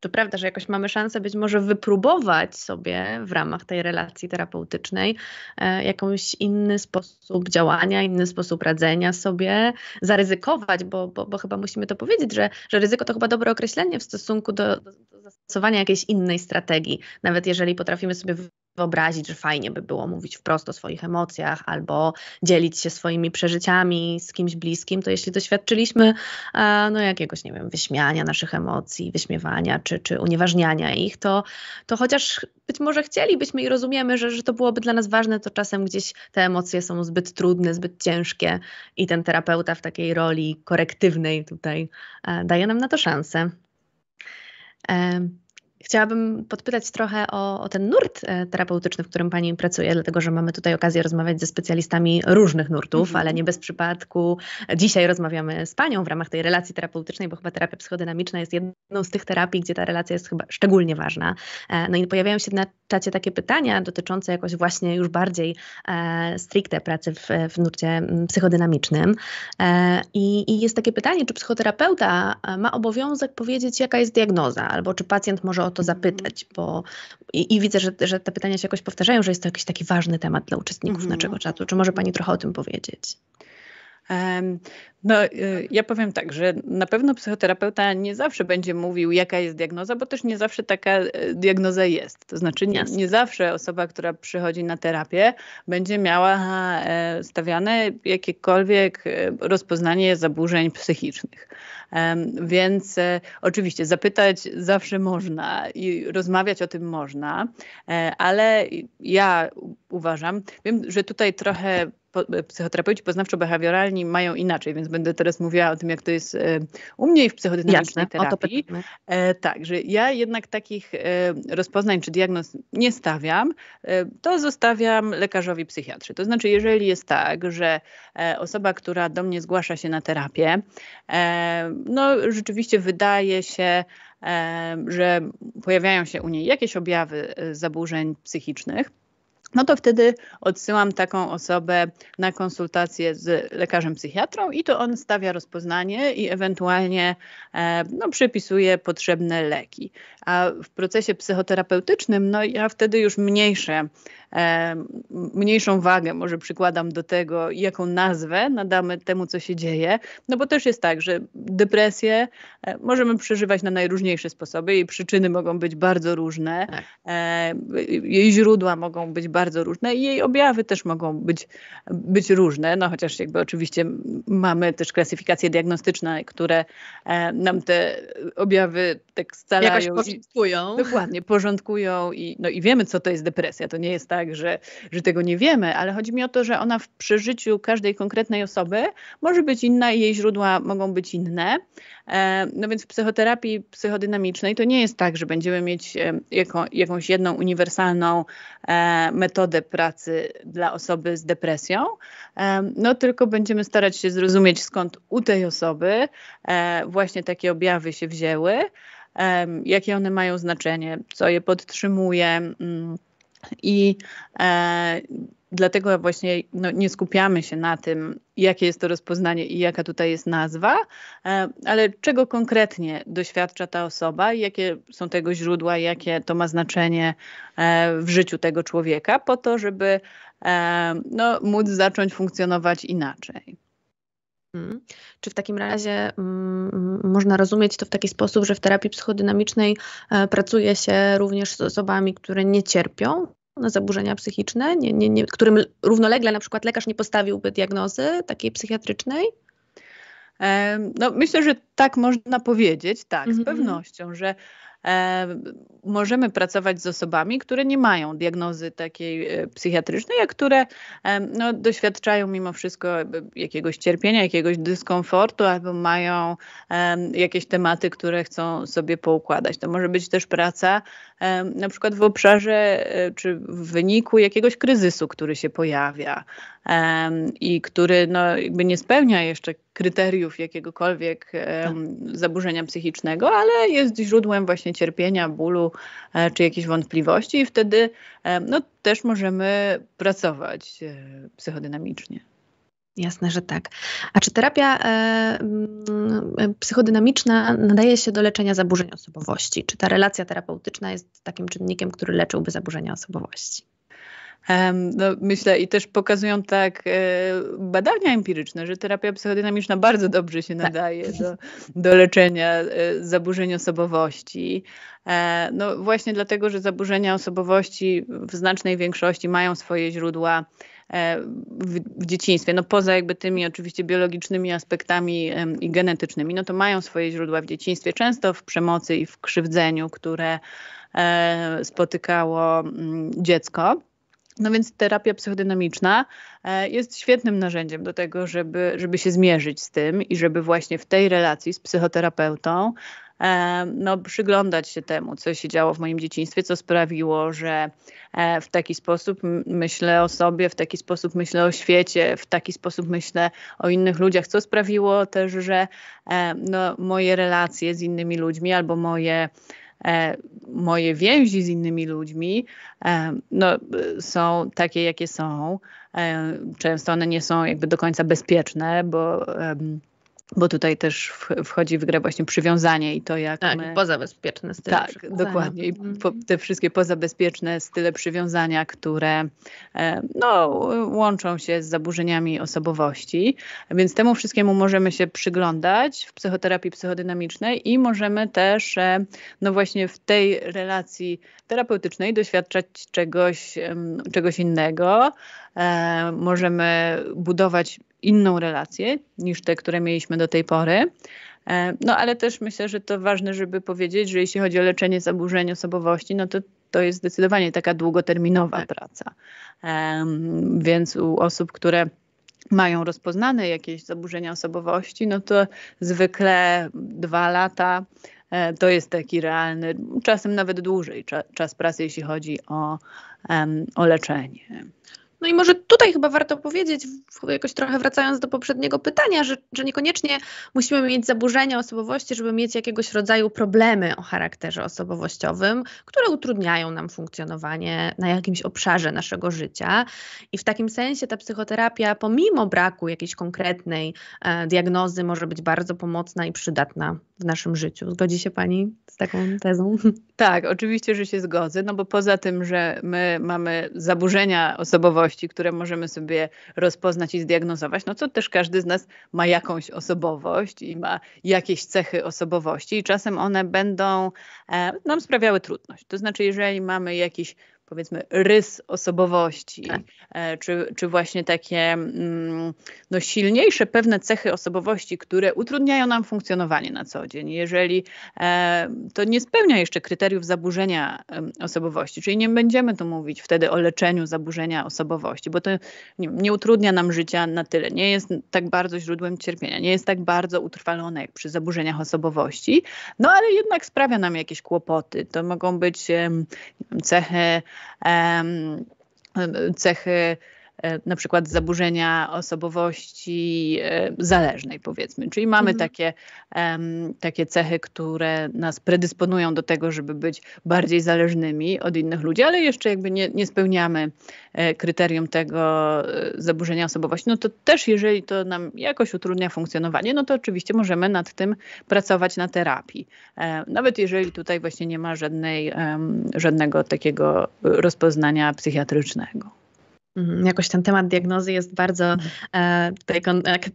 to prawda, że jakoś mamy szansę być może wypróbować sobie w ramach tej relacji terapeutycznej e, jakąś inny sposób działania, inny sposób radzenia sobie, zaryzykować, bo, bo, bo chyba musimy to powiedzieć, że, że ryzyko to chyba dobre określenie w stosunku do, do, zastosowania jakiejś innej strategii. Nawet jeżeli potrafimy sobie wyobrazić, że fajnie by było mówić wprost o swoich emocjach albo dzielić się swoimi przeżyciami z kimś bliskim, to jeśli doświadczyliśmy e, no, jakiegoś, nie wiem, wyśmiania naszych emocji, wyśmiewania czy, czy unieważniania ich, to, to chociaż być może chcielibyśmy i rozumiemy, że, że to byłoby dla nas ważne, to czasem gdzieś te emocje są zbyt trudne, zbyt ciężkie i ten terapeuta w takiej roli korektywnej tutaj e, daje nam na to szansę. Chciałabym podpytać trochę o, o, ten nurt e, terapeutyczny, w którym Pani pracuje, dlatego że mamy tutaj okazję rozmawiać ze specjalistami różnych nurtów, mm -hmm. ale nie bez przypadku. Dzisiaj rozmawiamy z Panią w ramach tej relacji terapeutycznej, bo chyba terapia psychodynamiczna jest jedną z tych terapii, gdzie ta relacja jest chyba szczególnie ważna. E, no i pojawiają się na czacie takie pytania dotyczące jakoś właśnie już bardziej e, stricte pracy w, w nurcie psychodynamicznym. E, i, I jest takie pytanie, czy psychoterapeuta ma obowiązek powiedzieć, jaka jest diagnoza, albo czy pacjent może o to zapytać, bo i, i widzę, że, że te pytania się jakoś powtarzają, że jest to jakiś taki ważny temat dla uczestników mm -hmm. naszego czatu. Czy może Pani trochę o tym powiedzieć? No, y, ja powiem tak, że na pewno psychoterapeuta nie zawsze będzie mówił, jaka jest diagnoza, bo też nie zawsze taka e, diagnoza jest. To znaczy, nie, nie zawsze osoba, która przychodzi na terapię, będzie miała e, stawiane jakiekolwiek e, rozpoznanie zaburzeń psychicznych. Więc oczywiście zapytać zawsze można i rozmawiać o tym można, ale ja uważam, wiem, że tutaj trochę psychoterapeuci poznawczo-behawioralni mają inaczej, więc będę teraz mówiła o tym, jak to jest e, u mnie i w psychodynamicznej Jasne, terapii. E, tak, że ja jednak takich e, rozpoznań czy diagnoz nie stawiam, to zostawiam lekarzowi psychiatrzy. To znaczy, jeżeli jest tak, że osoba, która do mnie zgłasza się na terapię, no rzeczywiście wydaje się że pojawiają się u niej jakieś objawy zaburzeń psychicznych, no to wtedy odsyłam taką osobę na konsultację z lekarzem psychiatrą i to on stawia rozpoznanie i ewentualnie e, no, przypisuje potrzebne leki. A w procesie psychoterapeutycznym, no ja wtedy już mniejsze mniejszą wagę może przykładam do tego, jaką nazwę nadamy temu, co się dzieje, no bo też jest tak, że depresję e, możemy przeżywać na najróżniejsze sposoby, jej przyczyny mogą być bardzo różne, tak. E, jej źródła mogą być bardzo różne i jej objawy też mogą być, być różne, no chociaż jakby oczywiście mamy też klasyfikacje diagnostyczne, które nam te objawy tak scalają. Jakoś porządkują. I, dokładnie, porządkują i, no i wiemy, co to jest depresja. To nie jest tak, tak, że, że tego nie wiemy, ale chodzi mi o to, że ona w przeżyciu każdej konkretnej osoby może być inna i jej źródła mogą być inne. E, no więc w psychoterapii psychodynamicznej to nie jest tak, że będziemy mieć e, jako, jakąś jedną uniwersalną e, metodę pracy dla osoby z depresją, no tylko będziemy starać się zrozumieć skąd u tej osoby właśnie takie objawy się wzięły, jakie one mają znaczenie, co je podtrzymuje mm, i e, dlatego właśnie no, nie skupiamy się na tym, jakie jest to rozpoznanie i jaka tutaj jest nazwa, e, ale czego konkretnie doświadcza ta osoba, jakie są tego źródła, jakie to ma znaczenie e, w życiu tego człowieka, po to, żeby e, no, móc zacząć funkcjonować inaczej. Mhm. Czy w takim razie mm, można rozumieć to w taki sposób, że w terapii psychodynamicznej e, pracuje się również z osobami, które nie cierpią na zaburzenia psychiczne, nie, nie, nie, którym równolegle na przykład lekarz nie postawiłby diagnozy takiej psychiatrycznej? No, myślę, że tak można powiedzieć, tak, z mhm. pewnością, że E, możemy pracować z osobami, które nie mają diagnozy takiej e, psychiatrycznej, a które e, no, doświadczają mimo wszystko jakiegoś cierpienia, jakiegoś dyskomfortu albo mają jakieś tematy, które chcą sobie poukładać. To może być też praca na przykład w obszarze czy w wyniku jakiegoś kryzysu, który się pojawia i który no, jakby nie spełnia jeszcze kryteriów jakiegokolwiek tak. zaburzenia psychicznego, ale jest źródłem właśnie cierpienia, bólu e, czy jakichś wątpliwości i wtedy no, też możemy pracować e, psychodynamicznie. Jasne, że tak. A czy terapia e, psychodynamiczna nadaje się do leczenia zaburzeń osobowości? Czy ta relacja terapeutyczna jest takim czynnikiem, który leczyłby zaburzenia osobowości? No, myślę i też pokazują tak e, badania empiryczne, że terapia psychodynamiczna bardzo dobrze się tak. nadaje do, do leczenia e, zaburzeń osobowości. E, no właśnie dlatego, że zaburzenia osobowości w znacznej większości mają swoje źródła w, w, dzieciństwie, no poza jakby tymi oczywiście biologicznymi aspektami i genetycznymi, no to mają swoje źródła w dzieciństwie, często w przemocy i w krzywdzeniu, które spotykało mm, dziecko. No więc terapia psychodynamiczna e, jest świetnym narzędziem do tego, żeby, żeby się zmierzyć z tym i żeby właśnie w tej relacji z psychoterapeutą e, no, przyglądać się temu, co się działo w moim dzieciństwie, co sprawiło, że e, w taki sposób myślę o sobie, w taki sposób myślę o świecie, w taki sposób myślę o innych ludziach, co sprawiło też, że no, moje relacje z innymi ludźmi albo moje moje więzi z innymi ludźmi e, no, są takie, jakie są. E, często one nie są jakby do końca bezpieczne, bo bo tutaj też wchodzi w grę właśnie przywiązanie i to jak tak, my... pozabezpieczne style Tak, dokładnie. I po, te wszystkie pozabezpieczne style przywiązania, które e, no, łączą się z zaburzeniami osobowości. Więc temu wszystkiemu możemy się przyglądać w psychoterapii psychodynamicznej i możemy też e, no właśnie w tej relacji terapeutycznej doświadczać czegoś, czegoś innego. E, możemy budować inną relację niż te, które mieliśmy do tej pory. E, no ale też myślę, że to ważne, żeby powiedzieć, że jeśli chodzi o leczenie zaburzeń osobowości, no to to jest zdecydowanie taka długoterminowa tak. praca. Um, więc u osób, które mają rozpoznane jakieś zaburzenia osobowości, no to zwykle dwa lata e, to jest taki realny, czasem nawet dłużej czas pracy, jeśli chodzi o, o leczenie. No i może tutaj chyba warto powiedzieć, jakoś trochę wracając do poprzedniego pytania, że, że niekoniecznie musimy mieć zaburzenia osobowości, żeby mieć jakiegoś rodzaju problemy o charakterze osobowościowym, które utrudniają nam funkcjonowanie na jakimś obszarze naszego życia. I w takim sensie ta psychoterapia, pomimo braku jakiejś konkretnej e, diagnozy, może być bardzo pomocna i przydatna w naszym życiu. Zgodzi się Pani z taką tezą? Tak, oczywiście, że się zgodzę, no bo poza tym, że my mamy zaburzenia osobowości, które możemy sobie rozpoznać i zdiagnozować, no to też każdy z nas ma jakąś osobowość i ma jakieś cechy osobowości i czasem one będą e, nam sprawiały trudność. To znaczy, jeżeli mamy jakiś powiedzmy rys osobowości, tak. E, czy, czy właśnie takie mm, no, silniejsze pewne cechy osobowości, które utrudniają nam funkcjonowanie na co dzień. Jeżeli e, to nie spełnia jeszcze kryteriów zaburzenia osobowości, czyli nie będziemy tu mówić wtedy o leczeniu zaburzenia osobowości, bo to nie, nie utrudnia nam życia na tyle, nie jest tak bardzo źródłem cierpienia, nie jest tak bardzo utrwalone jak przy zaburzeniach osobowości, no ale jednak sprawia nam jakieś kłopoty. To mogą być cechy cechy na przykład zaburzenia osobowości e, zależnej, powiedzmy. Czyli mamy mhm. takie, takie cechy, które nas predysponują do tego, żeby być bardziej zależnymi od innych ludzi, ale jeszcze jakby nie, nie spełniamy e, kryterium tego zaburzenia osobowości. No to też, jeżeli to nam jakoś utrudnia funkcjonowanie, no to oczywiście możemy nad tym pracować na terapii. Nawet jeżeli tutaj właśnie nie ma żadnej, żadnego takiego rozpoznania psychiatrycznego. Mhm, jakoś ten temat diagnozy jest bardzo mhm. e, tutaj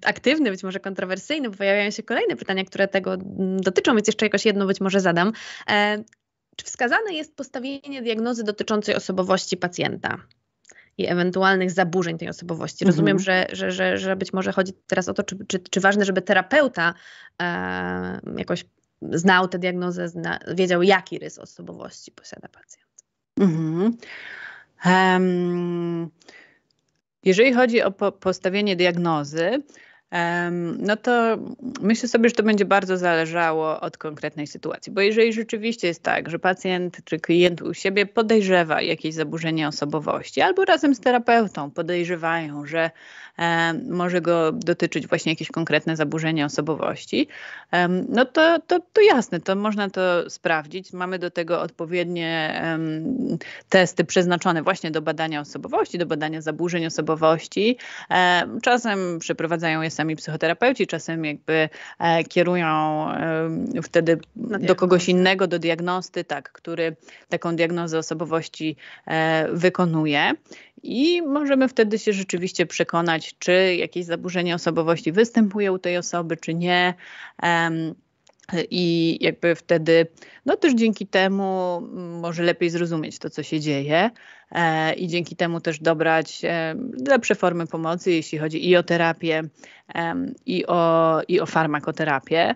aktywny, być może kontrowersyjny, bo pojawiają się kolejne pytania, które tego mm, dotyczą, więc jeszcze jakoś jedno być może zadam. E, czy wskazane jest postawienie diagnozy dotyczącej osobowości pacjenta? i ewentualnych zaburzeń tej osobowości. Rozumiem, mhm. że, że, że, że być może chodzi teraz o to, czy, czy, czy ważne, żeby terapeuta e, jakoś znał tę diagnozę, zna, wiedział, jaki rys osobowości posiada pacjent. Mhm. Um, jeżeli chodzi o po postawienie diagnozy, no to myślę sobie, że to będzie bardzo zależało od konkretnej sytuacji. Bo jeżeli rzeczywiście jest tak, że pacjent czy klient u siebie podejrzewa jakieś zaburzenie osobowości, albo razem z terapeutą podejrzewają, że może go dotyczyć właśnie jakieś konkretne zaburzenie osobowości, no to, to, to jasne, to można to sprawdzić. Mamy do tego odpowiednie testy przeznaczone właśnie do badania osobowości, do badania zaburzeń osobowości. Czasem przeprowadzają je sami psychoterapeuci, czasem jakby e, kierują wtedy do kogoś innego, do diagnosty, tak, który taką diagnozę osobowości e, wykonuje. I możemy wtedy się rzeczywiście przekonać, czy jakieś zaburzenie osobowości występuje u tej osoby, czy nie. I jakby wtedy, no też dzięki temu może lepiej zrozumieć to, co się dzieje, i dzięki temu też dobrać e, lepsze formy pomocy, jeśli chodzi i o terapię, i o, i o farmakoterapię.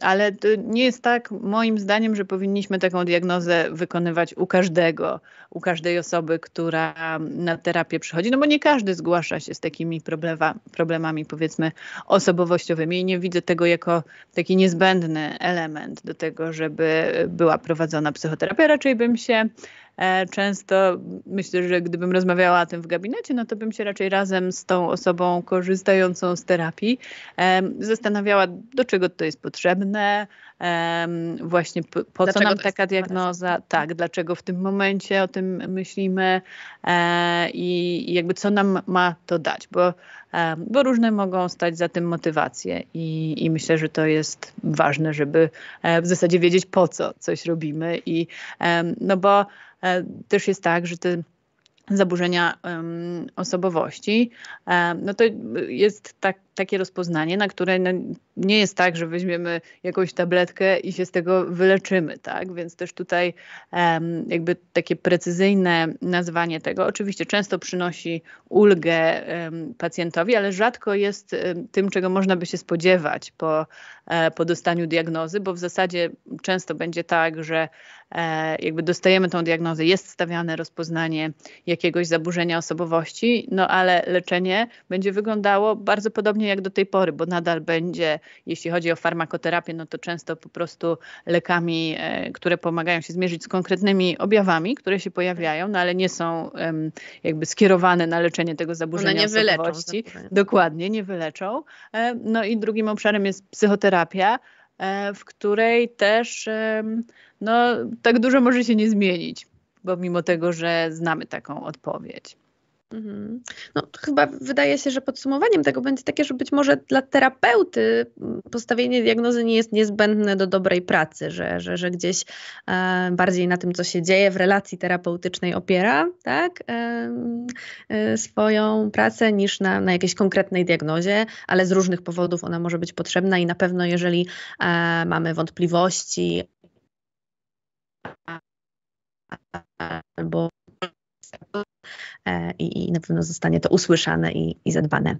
Ale to nie jest tak, moim zdaniem, że powinniśmy taką diagnozę wykonywać u każdego, u każdej osoby, która na terapię przychodzi, no bo nie każdy zgłasza się z takimi problema, problemami, powiedzmy, osobowościowymi i nie widzę tego jako taki niezbędny element do tego, żeby była prowadzona psychoterapia. Raczej bym się E, często myślę, że gdybym rozmawiała o tym w gabinecie, no to bym się raczej razem z tą osobą korzystającą z terapii zastanawiała, do czego to jest potrzebne, właśnie po, co nam taka diagnoza, tak, dlaczego w tym momencie o tym myślimy e, i jakby co nam ma to dać, bo, bo różne mogą stać za tym motywacje i, i myślę, że to jest ważne, żeby e, w zasadzie wiedzieć po co coś robimy i no bo E, też jest tak, że te zaburzenia osobowości, um, no to jest tak, takie rozpoznanie, na które no, nie jest tak, że weźmiemy jakąś tabletkę i się z tego wyleczymy, tak? Więc też tutaj um, jakby takie precyzyjne nazwanie tego oczywiście często przynosi ulgę pacjentowi, ale rzadko jest tym, czego można by się spodziewać po, e, po dostaniu diagnozy, bo w zasadzie często będzie tak, że e, jakby dostajemy tą diagnozę, jest stawiane rozpoznanie jakiegoś zaburzenia osobowości, no ale leczenie będzie wyglądało bardzo podobnie jak do tej pory, bo nadal będzie, jeśli chodzi o farmakoterapię, no to często po prostu lekami, e, które pomagają się zmierzyć z konkretnymi objawami, które się pojawiają, no ale nie są jakby skierowane na leczenie tego zaburzenia One nie osobowości. Wyleczą, dokładnie, nie wyleczą. E, no i drugim obszarem jest psychoterapia, e, w której też no, tak dużo może się nie zmienić, bo mimo tego, że znamy taką odpowiedź. Mhm. No, chyba wydaje się, że podsumowaniem tego będzie takie, że być może dla terapeuty postawienie diagnozy nie jest niezbędne do dobrej pracy, że, że, że gdzieś e, bardziej na tym, co się dzieje w relacji terapeutycznej opiera tak, e, e, swoją pracę niż na, na jakiejś konkretnej diagnozie, ale z różnych powodów ona może być potrzebna i na pewno jeżeli e, mamy wątpliwości albo i, i na pewno zostanie to usłyszane i, i zadbane.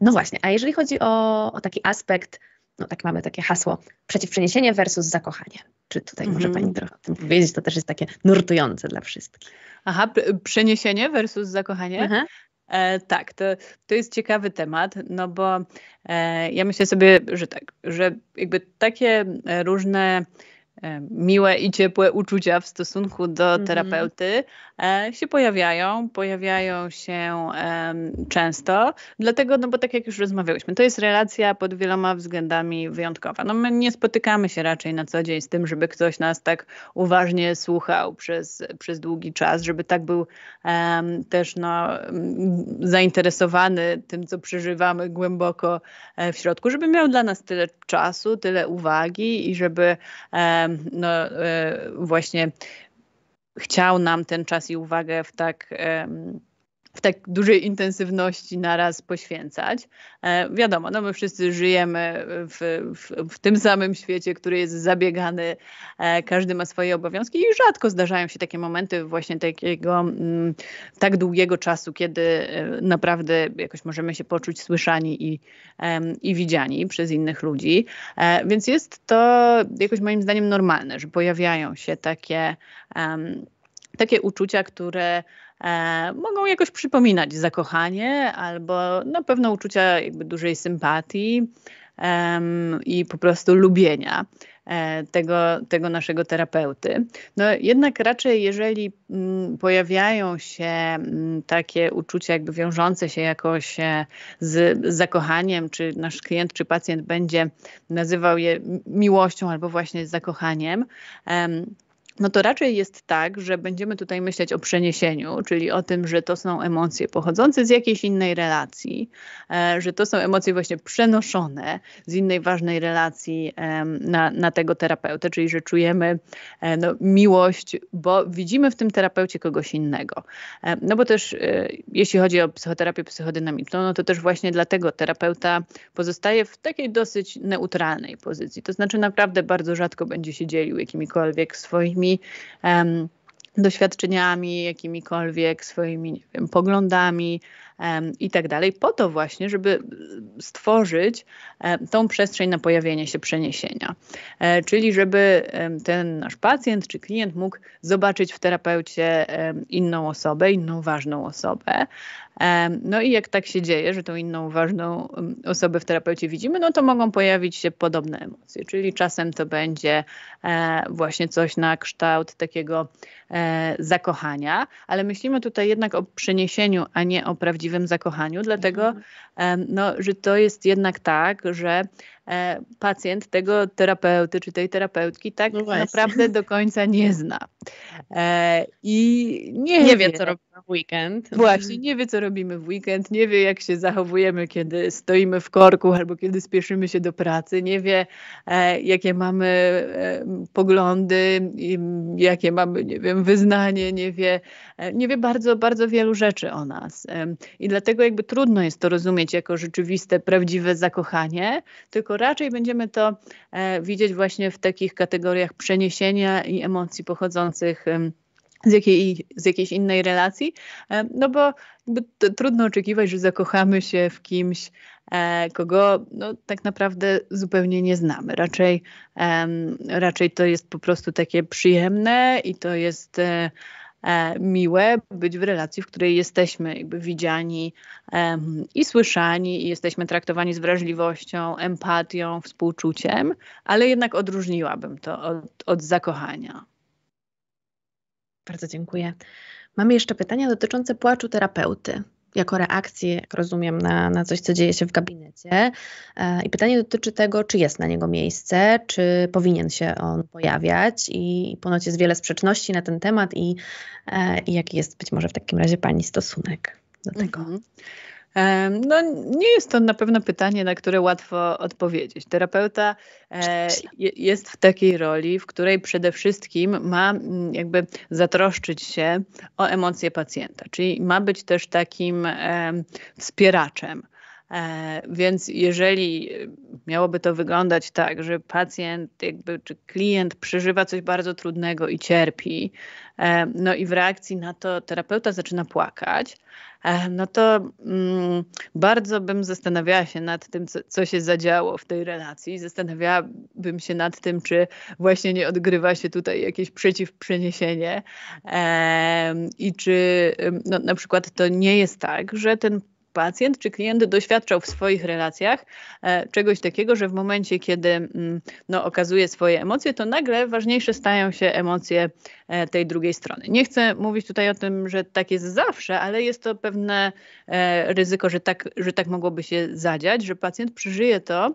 No właśnie, a jeżeli chodzi o, o taki aspekt, no tak mamy takie hasło, przeciwprzeniesienie versus zakochanie. Czy tutaj mm -hmm. może mhm. Pani trochę o tym powiedzieć? To też jest takie nurtujące dla wszystkich. Aha, przeniesienie versus zakochanie? Aha. E, tak, to, to jest ciekawy temat, no bo e, ja myślę sobie, że tak, że jakby takie różne E, miłe i ciepłe uczucia w stosunku do mhm. terapeuty e, się pojawiają, pojawiają się często, dlatego, no bo tak jak już rozmawiałyśmy, to jest relacja pod wieloma względami wyjątkowa. No my nie spotykamy się raczej na co dzień z tym, żeby ktoś nas tak uważnie słuchał przez, przez długi czas, żeby tak był też no, zainteresowany tym, co przeżywamy głęboko e, w środku, żeby miał dla nas tyle czasu, tyle uwagi i żeby no, e, właśnie chciał nam ten czas i uwagę w tak w tak dużej intensywności naraz poświęcać. E, wiadomo, no my wszyscy żyjemy w, w, w, tym samym świecie, który jest zabiegany, e, każdy ma swoje obowiązki i rzadko zdarzają się takie momenty właśnie takiego m, mm, tak długiego czasu, kiedy e, naprawdę jakoś możemy się poczuć słyszani i, i widziani przez innych ludzi. E, więc jest to jakoś moim zdaniem normalne, że pojawiają się takie, takie uczucia, które e, mogą jakoś przypominać zakochanie albo no, pewne uczucia jakby dużej sympatii i po prostu lubienia e, tego, tego naszego terapeuty. No jednak raczej jeżeli mm, pojawiają się mm, takie uczucia jakby wiążące się jakoś e, z zakochaniem, czy nasz klient, czy pacjent będzie nazywał je miłością albo właśnie zakochaniem, no to raczej jest tak, że będziemy tutaj myśleć o przeniesieniu, czyli o tym, że to są emocje pochodzące z jakiejś innej relacji, e, że to są emocje właśnie przenoszone z innej ważnej relacji na, na tego terapeutę, czyli że czujemy e, no, miłość, bo widzimy w tym terapeucie kogoś innego. E, no bo też jeśli chodzi o psychoterapię psychodynamiczną, no to też właśnie dlatego terapeuta pozostaje w takiej dosyć neutralnej pozycji. To znaczy naprawdę bardzo rzadko będzie się dzielił jakimikolwiek swoimi um, doświadczeniami, jakimikolwiek swoimi wiem, poglądami um, i tak dalej, po to właśnie, żeby stworzyć um, tą przestrzeń na pojawienie się przeniesienia. E, czyli żeby um, ten nasz pacjent czy klient mógł zobaczyć w terapeucie inną osobę, inną ważną osobę. No i jak tak się dzieje, że tą inną ważną osobę w terapeucie widzimy, no to mogą pojawić się podobne emocje, czyli czasem to będzie e, właśnie coś na kształt takiego E, zakochania, ale myślimy tutaj jednak o przeniesieniu, a nie o prawdziwym zakochaniu, dlatego mhm. no, że to jest jednak tak, że pacjent tego terapeuty czy tej terapeutki tak no naprawdę do końca nie zna. E, I nie, nie wie, wie, co robimy w weekend. Właśnie, nie wie, co robimy w weekend, nie wie, jak się zachowujemy, kiedy stoimy w korku albo kiedy spieszymy się do pracy, nie wie, jakie mamy poglądy, jakie mamy, nie wiem, wyznanie, nie wie, e, nie wie bardzo, bardzo wielu rzeczy o nas. I dlatego jakby trudno jest to rozumieć jako rzeczywiste, prawdziwe zakochanie, tylko raczej będziemy to e, widzieć właśnie w takich kategoriach przeniesienia i emocji pochodzących z, jakiej, z jakiejś innej relacji, no bo trudno oczekiwać, że zakochamy się w kimś, e, kogo no, tak naprawdę zupełnie nie znamy. Raczej, raczej to jest po prostu takie przyjemne i to jest e, e, miłe być w relacji, w której jesteśmy jakby widziani i słyszani i jesteśmy traktowani z wrażliwością, empatią, współczuciem, ale jednak odróżniłabym to od, od zakochania. Bardzo dziękuję. Mamy jeszcze pytania dotyczące płaczu terapeuty jako reakcję, jak rozumiem, na, na coś, co dzieje się w gabinecie. E, I pytanie dotyczy tego, czy jest na niego miejsce, czy powinien się on pojawiać i ponoć jest wiele sprzeczności na ten temat i, e, i jaki jest być może w takim razie Pani stosunek do tego. -hmm. No, nie jest to na pewno pytanie, na które łatwo odpowiedzieć. Terapeuta e, jest w takiej roli, w której przede wszystkim ma mm, jakby zatroszczyć się o emocje pacjenta, czyli ma być też takim wspieraczem. E, więc jeżeli miałoby to wyglądać tak, że pacjent jakby, czy klient przeżywa coś bardzo trudnego i cierpi, e, no i w reakcji na to terapeuta zaczyna płakać, e, no to mm, bardzo bym zastanawiała się nad tym, co, co, się zadziało w tej relacji. Zastanawiałabym się nad tym, czy właśnie nie odgrywa się tutaj jakieś przeciwprzeniesienie e, i czy no, na przykład to nie jest tak, że ten pacjent czy klient doświadczał w swoich relacjach e, czegoś takiego, że w momencie, kiedy mm, no, okazuje swoje emocje, to nagle ważniejsze stają się emocje tej drugiej strony. Nie chcę mówić tutaj o tym, że tak jest zawsze, ale jest to pewne e, ryzyko, że tak, że tak mogłoby się zadziać, że pacjent przeżyje to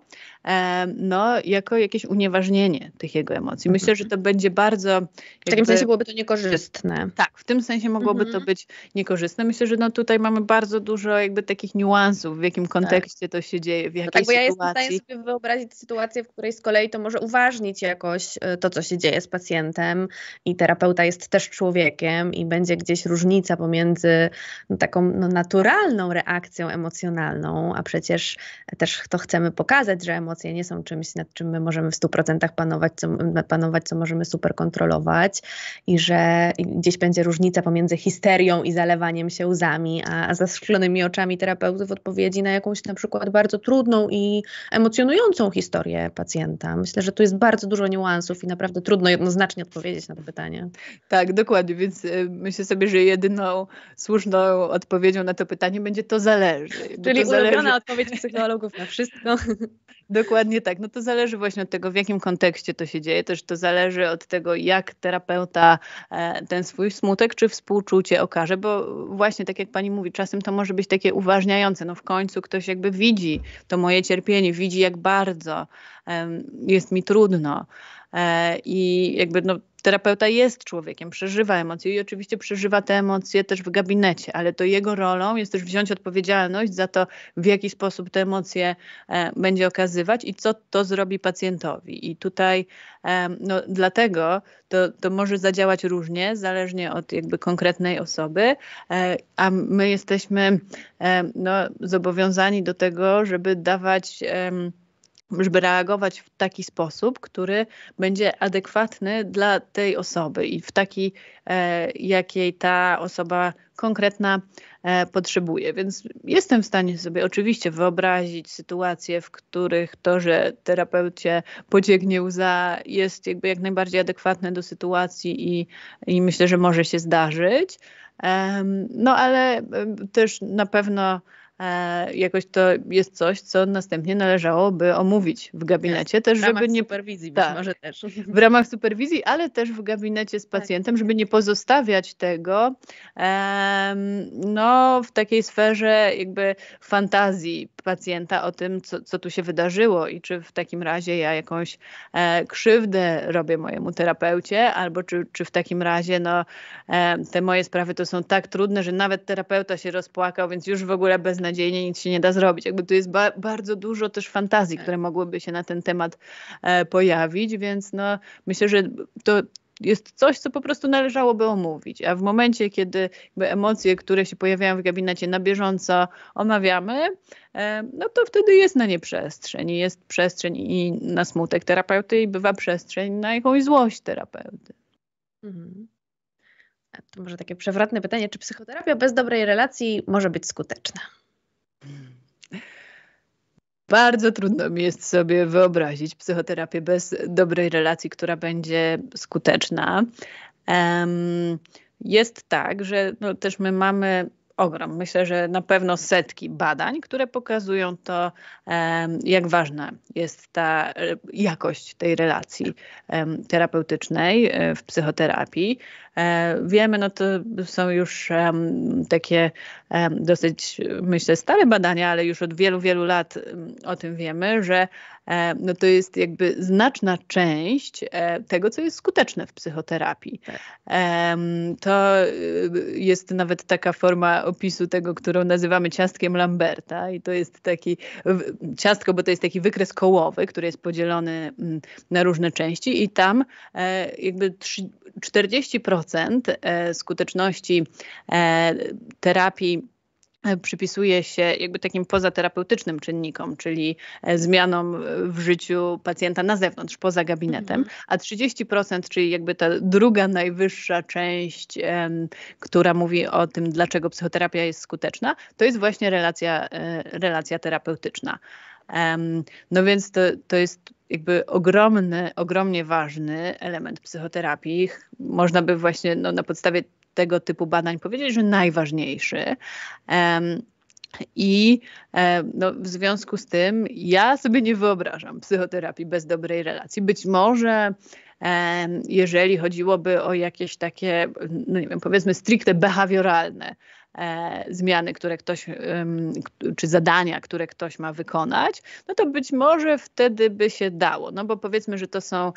no, jako jakieś unieważnienie tych jego emocji. Myślę, że to będzie bardzo... Jakby, w takim sensie byłoby to niekorzystne. Tak, w tym sensie mogłoby mhm. to być niekorzystne. Myślę, że no, tutaj mamy bardzo dużo jakby takich niuansów, w jakim tak. kontekście tak. to się dzieje, w jakiej no tak, bo ja jestem w stanie sobie wyobrazić sytuację, w której z kolei to może uważnić jakoś e, to, co się dzieje z pacjentem i terapeuta jest też człowiekiem i będzie gdzieś różnica pomiędzy no, taką no, naturalną reakcją emocjonalną, a przecież też to chcemy pokazać, że emocje nie są czymś, nad czym my możemy w 100% panować, co, panować, co możemy super kontrolować i że gdzieś będzie różnica pomiędzy histerią i zalewaniem się łzami, a, a zaskrzklonymi oczami terapeuty w odpowiedzi na jakąś na przykład bardzo trudną i emocjonującą historię pacjenta. Myślę, że tu jest bardzo dużo niuansów i naprawdę trudno jednoznacznie odpowiedzieć na to pytanie. Tak, dokładnie, więc y, myślę sobie, że jedyną słuszną odpowiedzią na to pytanie będzie to zależy. Czyli to ulubiona zależy... odpowiedź psychologów na wszystko. Dokładnie tak. No to zależy właśnie od tego, w jakim kontekście to się dzieje. Też to zależy od tego, jak terapeuta e, ten swój smutek czy współczucie okaże, bo właśnie tak jak pani mówi, czasem to może być takie uważniające. No w końcu ktoś jakby widzi to moje cierpienie, widzi jak bardzo jest mi trudno. E, I jakby no, terapeuta jest człowiekiem, przeżywa emocje i oczywiście przeżywa te emocje też w gabinecie, ale to jego rolą jest też wziąć odpowiedzialność za to, w jaki sposób te emocje e, będzie okazywać i co to zrobi pacjentowi. I tutaj e, no, dlatego to, to może zadziałać różnie, zależnie od jakby konkretnej osoby, e, a my jesteśmy no, zobowiązani do tego, żeby dawać żeby reagować w taki sposób, który będzie adekwatny dla tej osoby i w taki, e, jakiej ta osoba konkretna e, potrzebuje. Więc jestem w stanie sobie oczywiście wyobrazić sytuacje, w których to, że terapeucie pocieknie łza jest jakby jak najbardziej adekwatne do sytuacji i, i myślę, że może się zdarzyć. No ale też na pewno E, jakoś to jest coś, co następnie należałoby omówić w gabinecie. Też, w ramach nie, superwizji być tak, może też. W ramach superwizji, ale też w gabinecie z tak. pacjentem, żeby nie pozostawiać tego no, w takiej sferze jakby fantazji pacjenta o tym, co, co tu się wydarzyło i czy w takim razie ja jakąś e, krzywdę robię mojemu terapeucie, albo czy, czy w takim razie no, e, te moje sprawy to są tak trudne, że nawet terapeuta się rozpłakał, więc już w ogóle beznadziejnie nic się nie da zrobić. Jakby tu jest ba bardzo dużo też fantazji, które mogłyby się na ten temat e, pojawić, więc no, myślę, że to jest coś, co po prostu należałoby omówić. A w momencie, kiedy emocje, które się pojawiają w gabinecie na bieżąco omawiamy, e, no to wtedy jest na nie przestrzeń. Jest przestrzeń i na smutek terapeuty i bywa przestrzeń na jakąś złość terapeuty. Mhm. To może takie przewrotne pytanie, czy psychoterapia bez dobrej relacji może być skuteczna? Bardzo trudno mi jest sobie wyobrazić psychoterapię bez dobrej relacji, która będzie skuteczna. Jest tak, że no, też my mamy ogrom. Myślę, że na pewno setki badań, które pokazują to, jak ważna jest ta e, jakość tej relacji terapeutycznej e, w psychoterapii. E, wiemy, no to są już takie dosyć, myślę, stare badania, ale już od wielu, wielu lat o tym wiemy, że no to jest jakby znaczna część tego, co jest skuteczne w psychoterapii. Tak. To y, jest nawet taka forma opisu tego, którą nazywamy ciastkiem Lamberta i to jest taki ciastko, bo to jest taki wykres kołowy, który jest podzielony na różne części i tam e, jakby 40% e, skuteczności e, terapii e, przypisuje się jakby takim pozaterapeutycznym czynnikom, czyli zmianom w życiu pacjenta na zewnątrz, poza gabinetem, mhm. a 30%, czyli jakby ta druga najwyższa część, która mówi o tym, dlaczego psychoterapia jest skuteczna, to jest właśnie relacja, relacja terapeutyczna. No więc to, to jest jakby ogromny, ogromnie ważny element psychoterapii. Można by właśnie no, na podstawie tego typu badań powiedzieć, że najważniejszy. I no, w związku z tym ja sobie nie wyobrażam psychoterapii bez dobrej relacji. Być może jeżeli chodziłoby o jakieś takie, no nie wiem, powiedzmy stricte behawioralne zmiany, które ktoś, czy zadania, które ktoś ma wykonać, no to być może wtedy by się dało. No bo powiedzmy, że to są,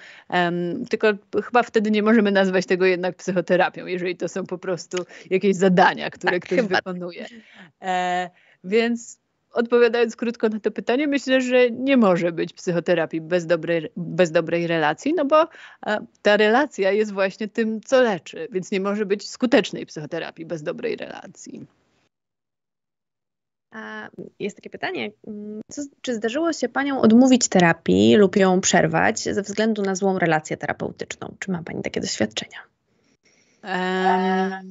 tylko chyba wtedy nie możemy nazwać tego jednak psychoterapią, jeżeli to są po prostu jakieś zadania, które tak, ktoś chyba. wykonuje. E, więc odpowiadając krótko na to pytanie, myślę, że nie może być psychoterapii bez dobrej, bez dobrej relacji, no bo ta relacja jest właśnie tym, co leczy, więc nie może być skutecznej psychoterapii bez dobrej relacji. A jest takie pytanie, co, czy zdarzyło się Panią odmówić terapii lub ją przerwać ze względu na złą relację terapeutyczną? Czy ma Pani takie doświadczenia? Mm,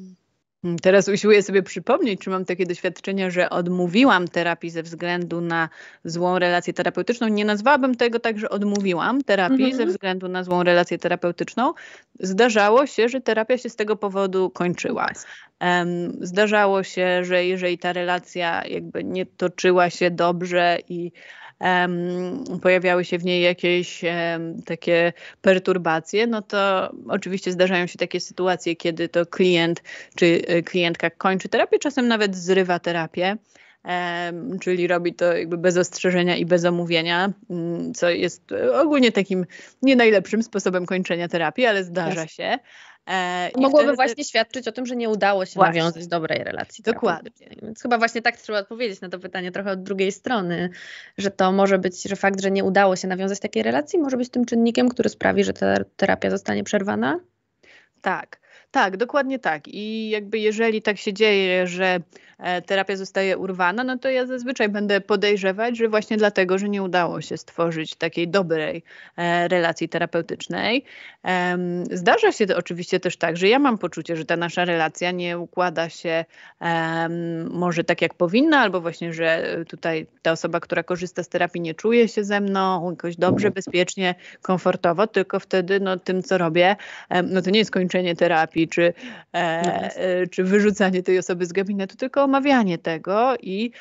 teraz usiłuję sobie przypomnieć, czy mam takie doświadczenia, że odmówiłam terapii ze względu na złą relację terapeutyczną. Nie nazwałabym tego tak, że odmówiłam terapii ze mhm. względu na złą relację terapeutyczną. Zdarzało się, że terapia się z tego powodu kończyła. Zdarzało się, że jeżeli ta relacja jakby nie toczyła się dobrze i pojawiały się w niej jakieś takie perturbacje, no to oczywiście zdarzają się takie sytuacje, kiedy to klient czy e, klientka kończy terapię, czasem nawet zrywa terapię czyli robi to jakby bez ostrzeżenia i bez omówienia, mm, co jest ogólnie takim nie najlepszym sposobem kończenia terapii, ale zdarza się. E, Mogłoby wtedy... właśnie świadczyć o tym, że nie udało się właśnie. nawiązać dobrej relacji. Dokładnie. Więc chyba właśnie tak trzeba odpowiedzieć na to pytanie trochę od drugiej strony, że to może być, że fakt, że nie udało się nawiązać takiej relacji, może być tym czynnikiem, który sprawi, że ta terapia zostanie przerwana? Tak. Tak, dokładnie tak. I jakby jeżeli tak się dzieje, że terapia zostaje urwana, no to ja zazwyczaj będę podejrzewać, że właśnie dlatego, że nie udało się stworzyć takiej dobrej e, relacji terapeutycznej. Zdarza się to oczywiście też tak, że ja mam poczucie, że ta nasza relacja nie układa się może tak jak powinna, albo właśnie, że tutaj ta osoba, która korzysta z terapii nie czuje się ze mną jakoś dobrze, bezpiecznie, komfortowo, tylko wtedy no, tym, co robię, no to nie jest kończenie terapii, czy, e, no czy wyrzucanie tej osoby z gabinetu, tylko omawianie tego i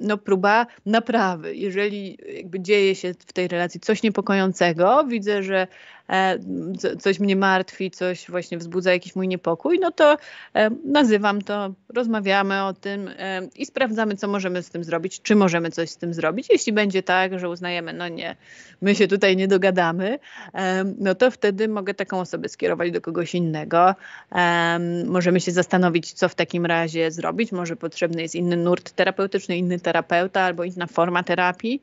no, próba naprawy. Jeżeli jakby dzieje się w tej relacji coś niepokojącego, widzę, że coś mnie martwi, coś właśnie wzbudza jakiś mój niepokój, no to e, nazywam to, rozmawiamy o tym e, i sprawdzamy, co możemy z tym zrobić, czy możemy coś z tym zrobić. Jeśli będzie tak, że uznajemy, no nie, my się tutaj nie dogadamy, no to wtedy mogę taką osobę skierować do kogoś innego. Możemy się zastanowić, co w takim razie zrobić. Może potrzebny jest inny nurt terapeutyczny, inny terapeuta albo inna forma terapii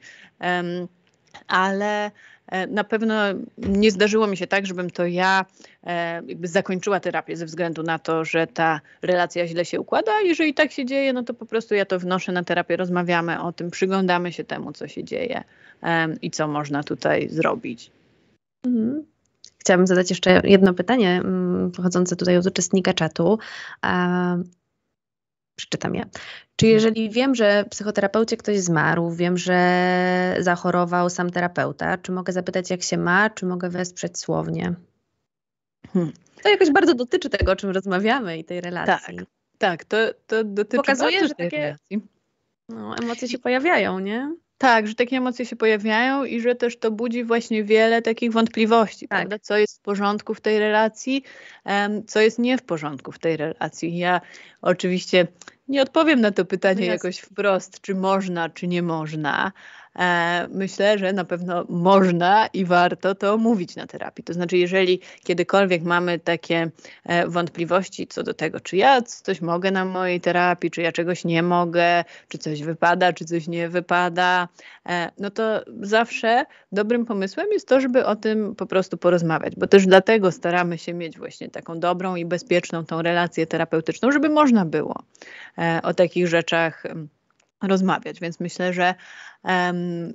ale E, na pewno nie zdarzyło mi się tak, żebym to ja e, jakby zakończyła terapię ze względu na to, że ta relacja źle się układa. Jeżeli tak się dzieje, no to po prostu ja to wnoszę na terapię, rozmawiamy o tym, przyglądamy się temu, co się dzieje i co można tutaj zrobić. Mhm. Chciałabym zadać jeszcze jedno pytanie mm, pochodzące tutaj od uczestnika czatu. Przeczytam je. Czy jeżeli wiem, że psychoterapeucie ktoś zmarł, wiem, że zachorował sam terapeuta, czy mogę zapytać, jak się ma, czy mogę wesprzeć słownie? Hmm. To jakoś bardzo dotyczy tego, o czym rozmawiamy i tej relacji. Tak, tak to, to dotyczy Pokazuje, że takie relacji. No, emocje się pojawiają, nie? Tak, że takie emocje się pojawiają i że też to budzi właśnie wiele takich wątpliwości, tak. prawda? Co jest w porządku w tej relacji, co jest nie w porządku w tej relacji. Ja oczywiście nie odpowiem na to pytanie no jakoś wprost, czy można, czy nie można, myślę, że na pewno można i warto to mówić na terapii. To znaczy, jeżeli kiedykolwiek mamy takie e, wątpliwości co do tego, czy ja coś mogę na mojej terapii, czy ja czegoś nie mogę, czy coś wypada, czy coś nie wypada, e, no to zawsze dobrym pomysłem jest to, żeby o tym po prostu porozmawiać, bo też dlatego staramy się mieć właśnie taką dobrą i bezpieczną tą relację terapeutyczną, żeby można było o takich rzeczach rozmawiać. Więc myślę, że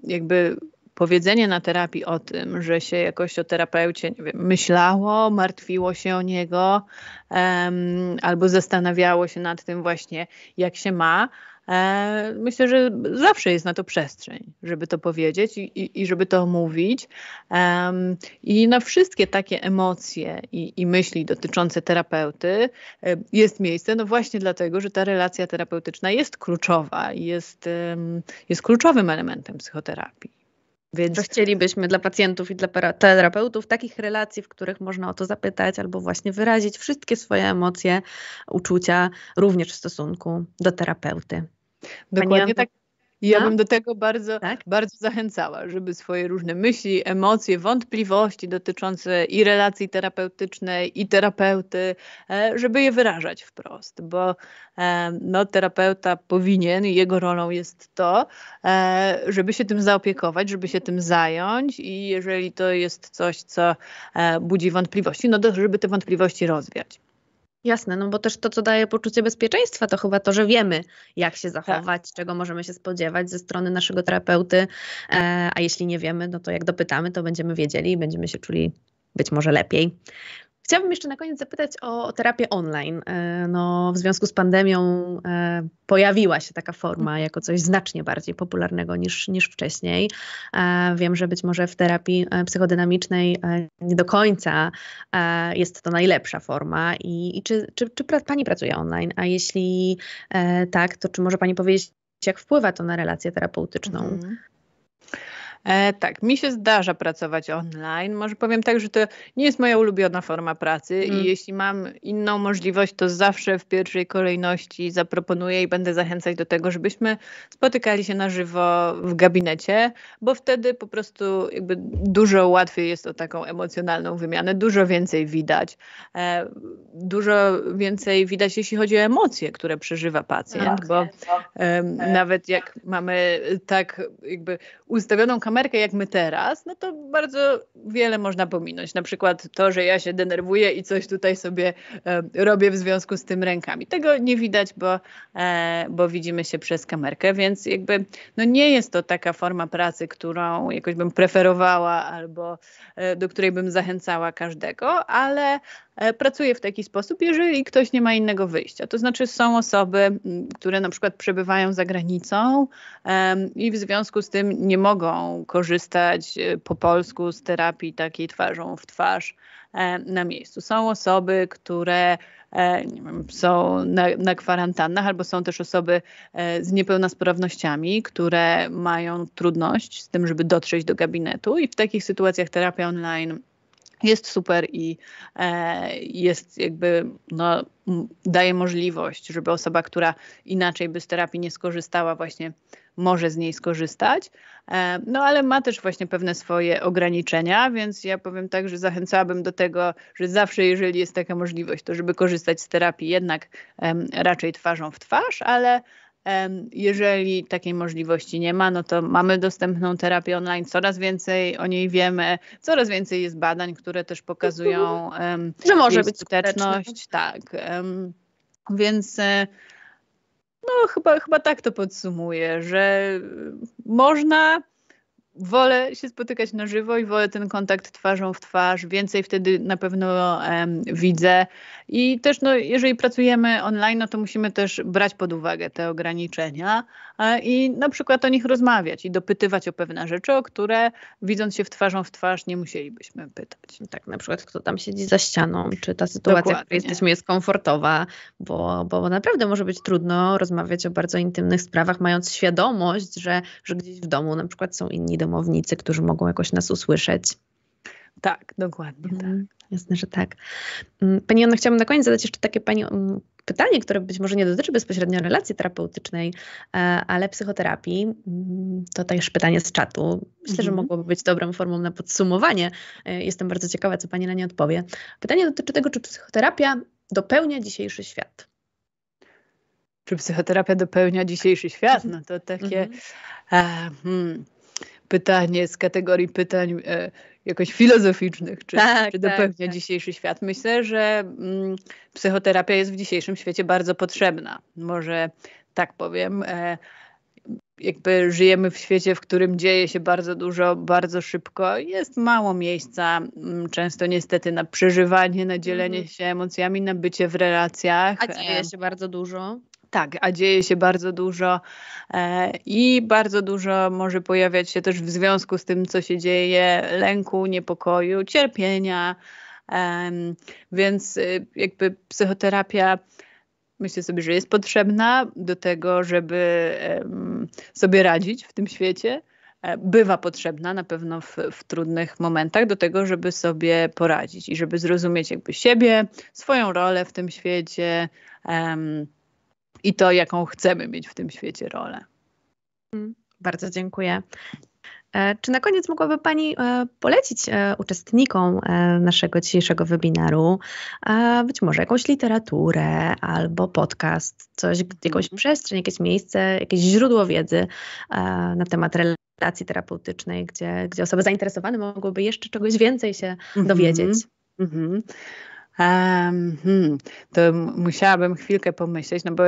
jakby powiedzenie na terapii o tym, że się jakoś o terapeucie nie wiem, myślało, martwiło się o niego um, albo zastanawiało się nad tym właśnie, jak się ma, myślę, że zawsze jest na to przestrzeń, żeby to powiedzieć i, i, i żeby to omówić. I na wszystkie takie emocje i, i, myśli dotyczące terapeuty e, jest miejsce, no właśnie dlatego, że ta relacja terapeutyczna jest kluczowa, jest, jest kluczowym elementem psychoterapii. Więc chcielibyśmy dla pacjentów i dla terapeutów takich relacji, w których można o to zapytać albo właśnie wyrazić wszystkie swoje emocje, uczucia, również w stosunku do terapeuty. Dokładnie tak. Ja no? bym do tego bardzo, tak? bardzo zachęcała, żeby swoje różne myśli, emocje, wątpliwości dotyczące i relacji terapeutycznej, i terapeuty, e, żeby je wyrażać wprost, bo e, no, terapeuta powinien, i jego rolą jest to, e, żeby się tym zaopiekować, żeby się tym zająć i jeżeli to jest coś, co budzi wątpliwości, no to żeby te wątpliwości rozwiać. Jasne, no bo też to, co daje poczucie bezpieczeństwa, to chyba to, że wiemy, jak się zachować, tak. czego możemy się spodziewać ze strony naszego terapeuty, e, a jeśli nie wiemy, no to jak dopytamy, to będziemy wiedzieli i będziemy się czuli być może lepiej. Chciałabym jeszcze na koniec zapytać o, terapię online. E, no, w związku z pandemią e, pojawiła się taka forma jako coś znacznie bardziej popularnego niż, niż wcześniej. E, wiem, że być może w terapii psychodynamicznej nie do końca jest to najlepsza forma. I, i czy, czy, czy Pani pracuje online? A jeśli tak, to czy może Pani powiedzieć, jak wpływa to na relację terapeutyczną? Mhm. E, tak, mi się zdarza pracować online. Może powiem tak, że to nie jest moja ulubiona forma pracy mm. i jeśli mam inną możliwość, to zawsze w pierwszej kolejności zaproponuję i będę zachęcać do tego, żebyśmy spotykali się na żywo w gabinecie, bo wtedy po prostu jakby dużo łatwiej jest o taką emocjonalną wymianę, dużo więcej widać. E, dużo więcej widać, jeśli chodzi o emocje, które przeżywa pacjent, bo e, nawet jak mamy tak jakby ustawioną kamerkę jak my teraz, no to bardzo wiele można pominąć. Na przykład to, że ja się denerwuję i coś tutaj sobie e, robię w związku z tym rękami. Tego nie widać, bo, e, bo widzimy się przez kamerkę, więc jakby no nie jest to taka forma pracy, którą jakoś bym preferowała albo e, do której bym zachęcała każdego, ale pracuje w taki sposób, jeżeli ktoś nie ma innego wyjścia. To znaczy są osoby, które na przykład przebywają za granicą i w związku z tym nie mogą korzystać e, po polsku z terapii takiej twarzą w twarz e, na miejscu. Są osoby, które wiem, są na, na, kwarantannach, albo są też osoby z niepełnosprawnościami, które mają trudność z tym, żeby dotrzeć do gabinetu i w takich sytuacjach terapia online jest super i e, jest jakby, no, daje możliwość, żeby osoba, która inaczej by z terapii nie skorzystała, właśnie może z niej skorzystać. E, no ale ma też właśnie pewne swoje ograniczenia, więc ja powiem tak, że zachęcałabym do tego, że zawsze, jeżeli jest taka możliwość, to żeby korzystać z terapii jednak raczej twarzą w twarz, ale jeżeli takiej możliwości nie ma, no to mamy dostępną terapię online, coraz więcej o niej wiemy, coraz więcej jest badań, które też pokazują, że może być skuteczność. Tak. Więc e, no chyba, chyba tak to podsumuję, że można wolę się spotykać na żywo i wolę ten kontakt twarzą w twarz. Więcej wtedy na pewno um, widzę. I też, no, jeżeli pracujemy online, no to musimy też brać pod uwagę te ograniczenia. I na przykład o nich rozmawiać i dopytywać o pewne rzeczy, o które widząc się w twarzą w twarz nie musielibyśmy pytać. Tak, na przykład kto tam siedzi za ścianą, czy ta sytuacja, Dokładnie. w której jesteśmy jest komfortowa, bo, bo naprawdę może być trudno rozmawiać o bardzo intymnych sprawach, mając świadomość, że, że gdzieś w domu na przykład są inni domownicy, którzy mogą jakoś nas usłyszeć. Tak, dokładnie mhm. tak. Jasne, że tak. Mm, pani Anna, chciałabym na koniec zadać jeszcze takie Pani mm, pytanie, które być może nie dotyczy bezpośrednio relacji terapeutycznej, e, ale psychoterapii. Mm, to też pytanie z czatu. Myślę, mhm. że mogłoby być dobrą formą na podsumowanie. E, jestem bardzo ciekawa, co Pani na nie odpowie. Pytanie dotyczy tego, czy psychoterapia dopełnia dzisiejszy świat. Czy psychoterapia dopełnia dzisiejszy świat? No to takie mhm. e, hmm, pytanie z kategorii pytań jakoś filozoficznych, czy, tak, czy dopełnia tak, tak. dzisiejszy świat. Myślę, że mm, psychoterapia jest w dzisiejszym świecie bardzo potrzebna. Może tak powiem. E, jakby żyjemy w świecie, w którym dzieje się bardzo dużo, bardzo szybko. Jest mało miejsca, mm, często niestety, na przeżywanie, na dzielenie mm. się emocjami, na bycie w relacjach. A dzieje się bardzo dużo. Tak, a dzieje się bardzo dużo e, i bardzo dużo może pojawiać się też w związku z tym, co się dzieje, lęku, niepokoju, cierpienia. E, więc y, jakby psychoterapia myślę sobie, że jest potrzebna do tego, żeby sobie radzić w tym świecie. E, bywa potrzebna na pewno w, w, trudnych momentach do tego, żeby sobie poradzić i żeby zrozumieć jakby siebie, swoją rolę w tym świecie i to, jaką chcemy mieć w tym świecie rolę. Mm, bardzo dziękuję. E, czy na koniec mogłaby Pani e, polecić e, uczestnikom naszego dzisiejszego webinaru być może jakąś literaturę albo podcast, coś, jakąś mhm. przestrzeń, jakieś miejsce, jakieś źródło wiedzy na temat relacji terapeutycznej, gdzie, gdzie osoby zainteresowane mogłyby jeszcze czegoś więcej się mhm. dowiedzieć? Mm -hmm. Hmm, to musiałabym chwilkę pomyśleć, no bo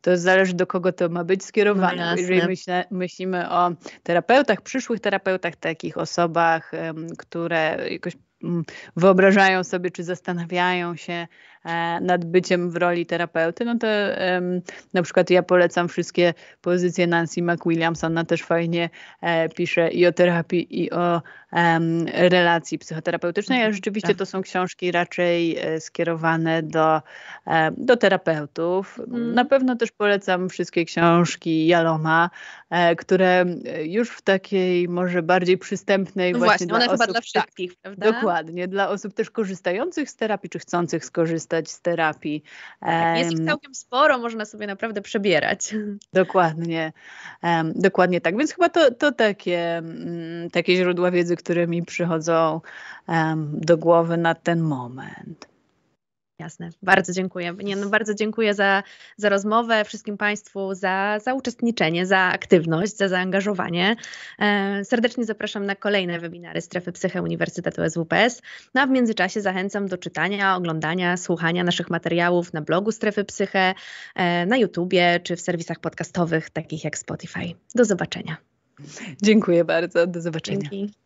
to zależy do kogo to ma być skierowane. No Jeżeli myślę, myślimy o terapeutach, przyszłych terapeutach, takich osobach, które jakoś um, wyobrażają sobie, czy zastanawiają się, E, nad byciem w roli terapeuty, no to um, na przykład ja polecam wszystkie pozycje Nancy McWilliams. Ona też fajnie e, pisze i o terapii, i o um, relacji psychoterapeutycznej, ale rzeczywiście tak. to są książki raczej e, skierowane do, e, do terapeutów. Mm. Na pewno też polecam wszystkie książki Jaloma, e, które już w takiej może bardziej przystępnej no właśnie, właśnie dla osób, chyba dla wszystkich, prawda? Dokładnie, dla osób też korzystających z terapii, czy chcących skorzystać korzystać z terapii. Tak, jest ich całkiem sporo, można sobie naprawdę przebierać. Dokładnie, dokładnie tak. Więc chyba to, to takie, um, takie źródła wiedzy, które mi przychodzą um, do głowy na ten moment. Jasne, bardzo dziękuję. Nie, no bardzo dziękuję za, za rozmowę, wszystkim Państwu za, za uczestniczenie, za aktywność, za zaangażowanie. E, serdecznie zapraszam na kolejne webinary Strefy Psyche Uniwersytetu SWPS. No a w międzyczasie zachęcam do czytania, oglądania, słuchania naszych materiałów na blogu Strefy Psyche, e, na YouTubie czy w serwisach podcastowych takich jak Spotify. Do zobaczenia. Dziękuję bardzo, do zobaczenia. Dzięki.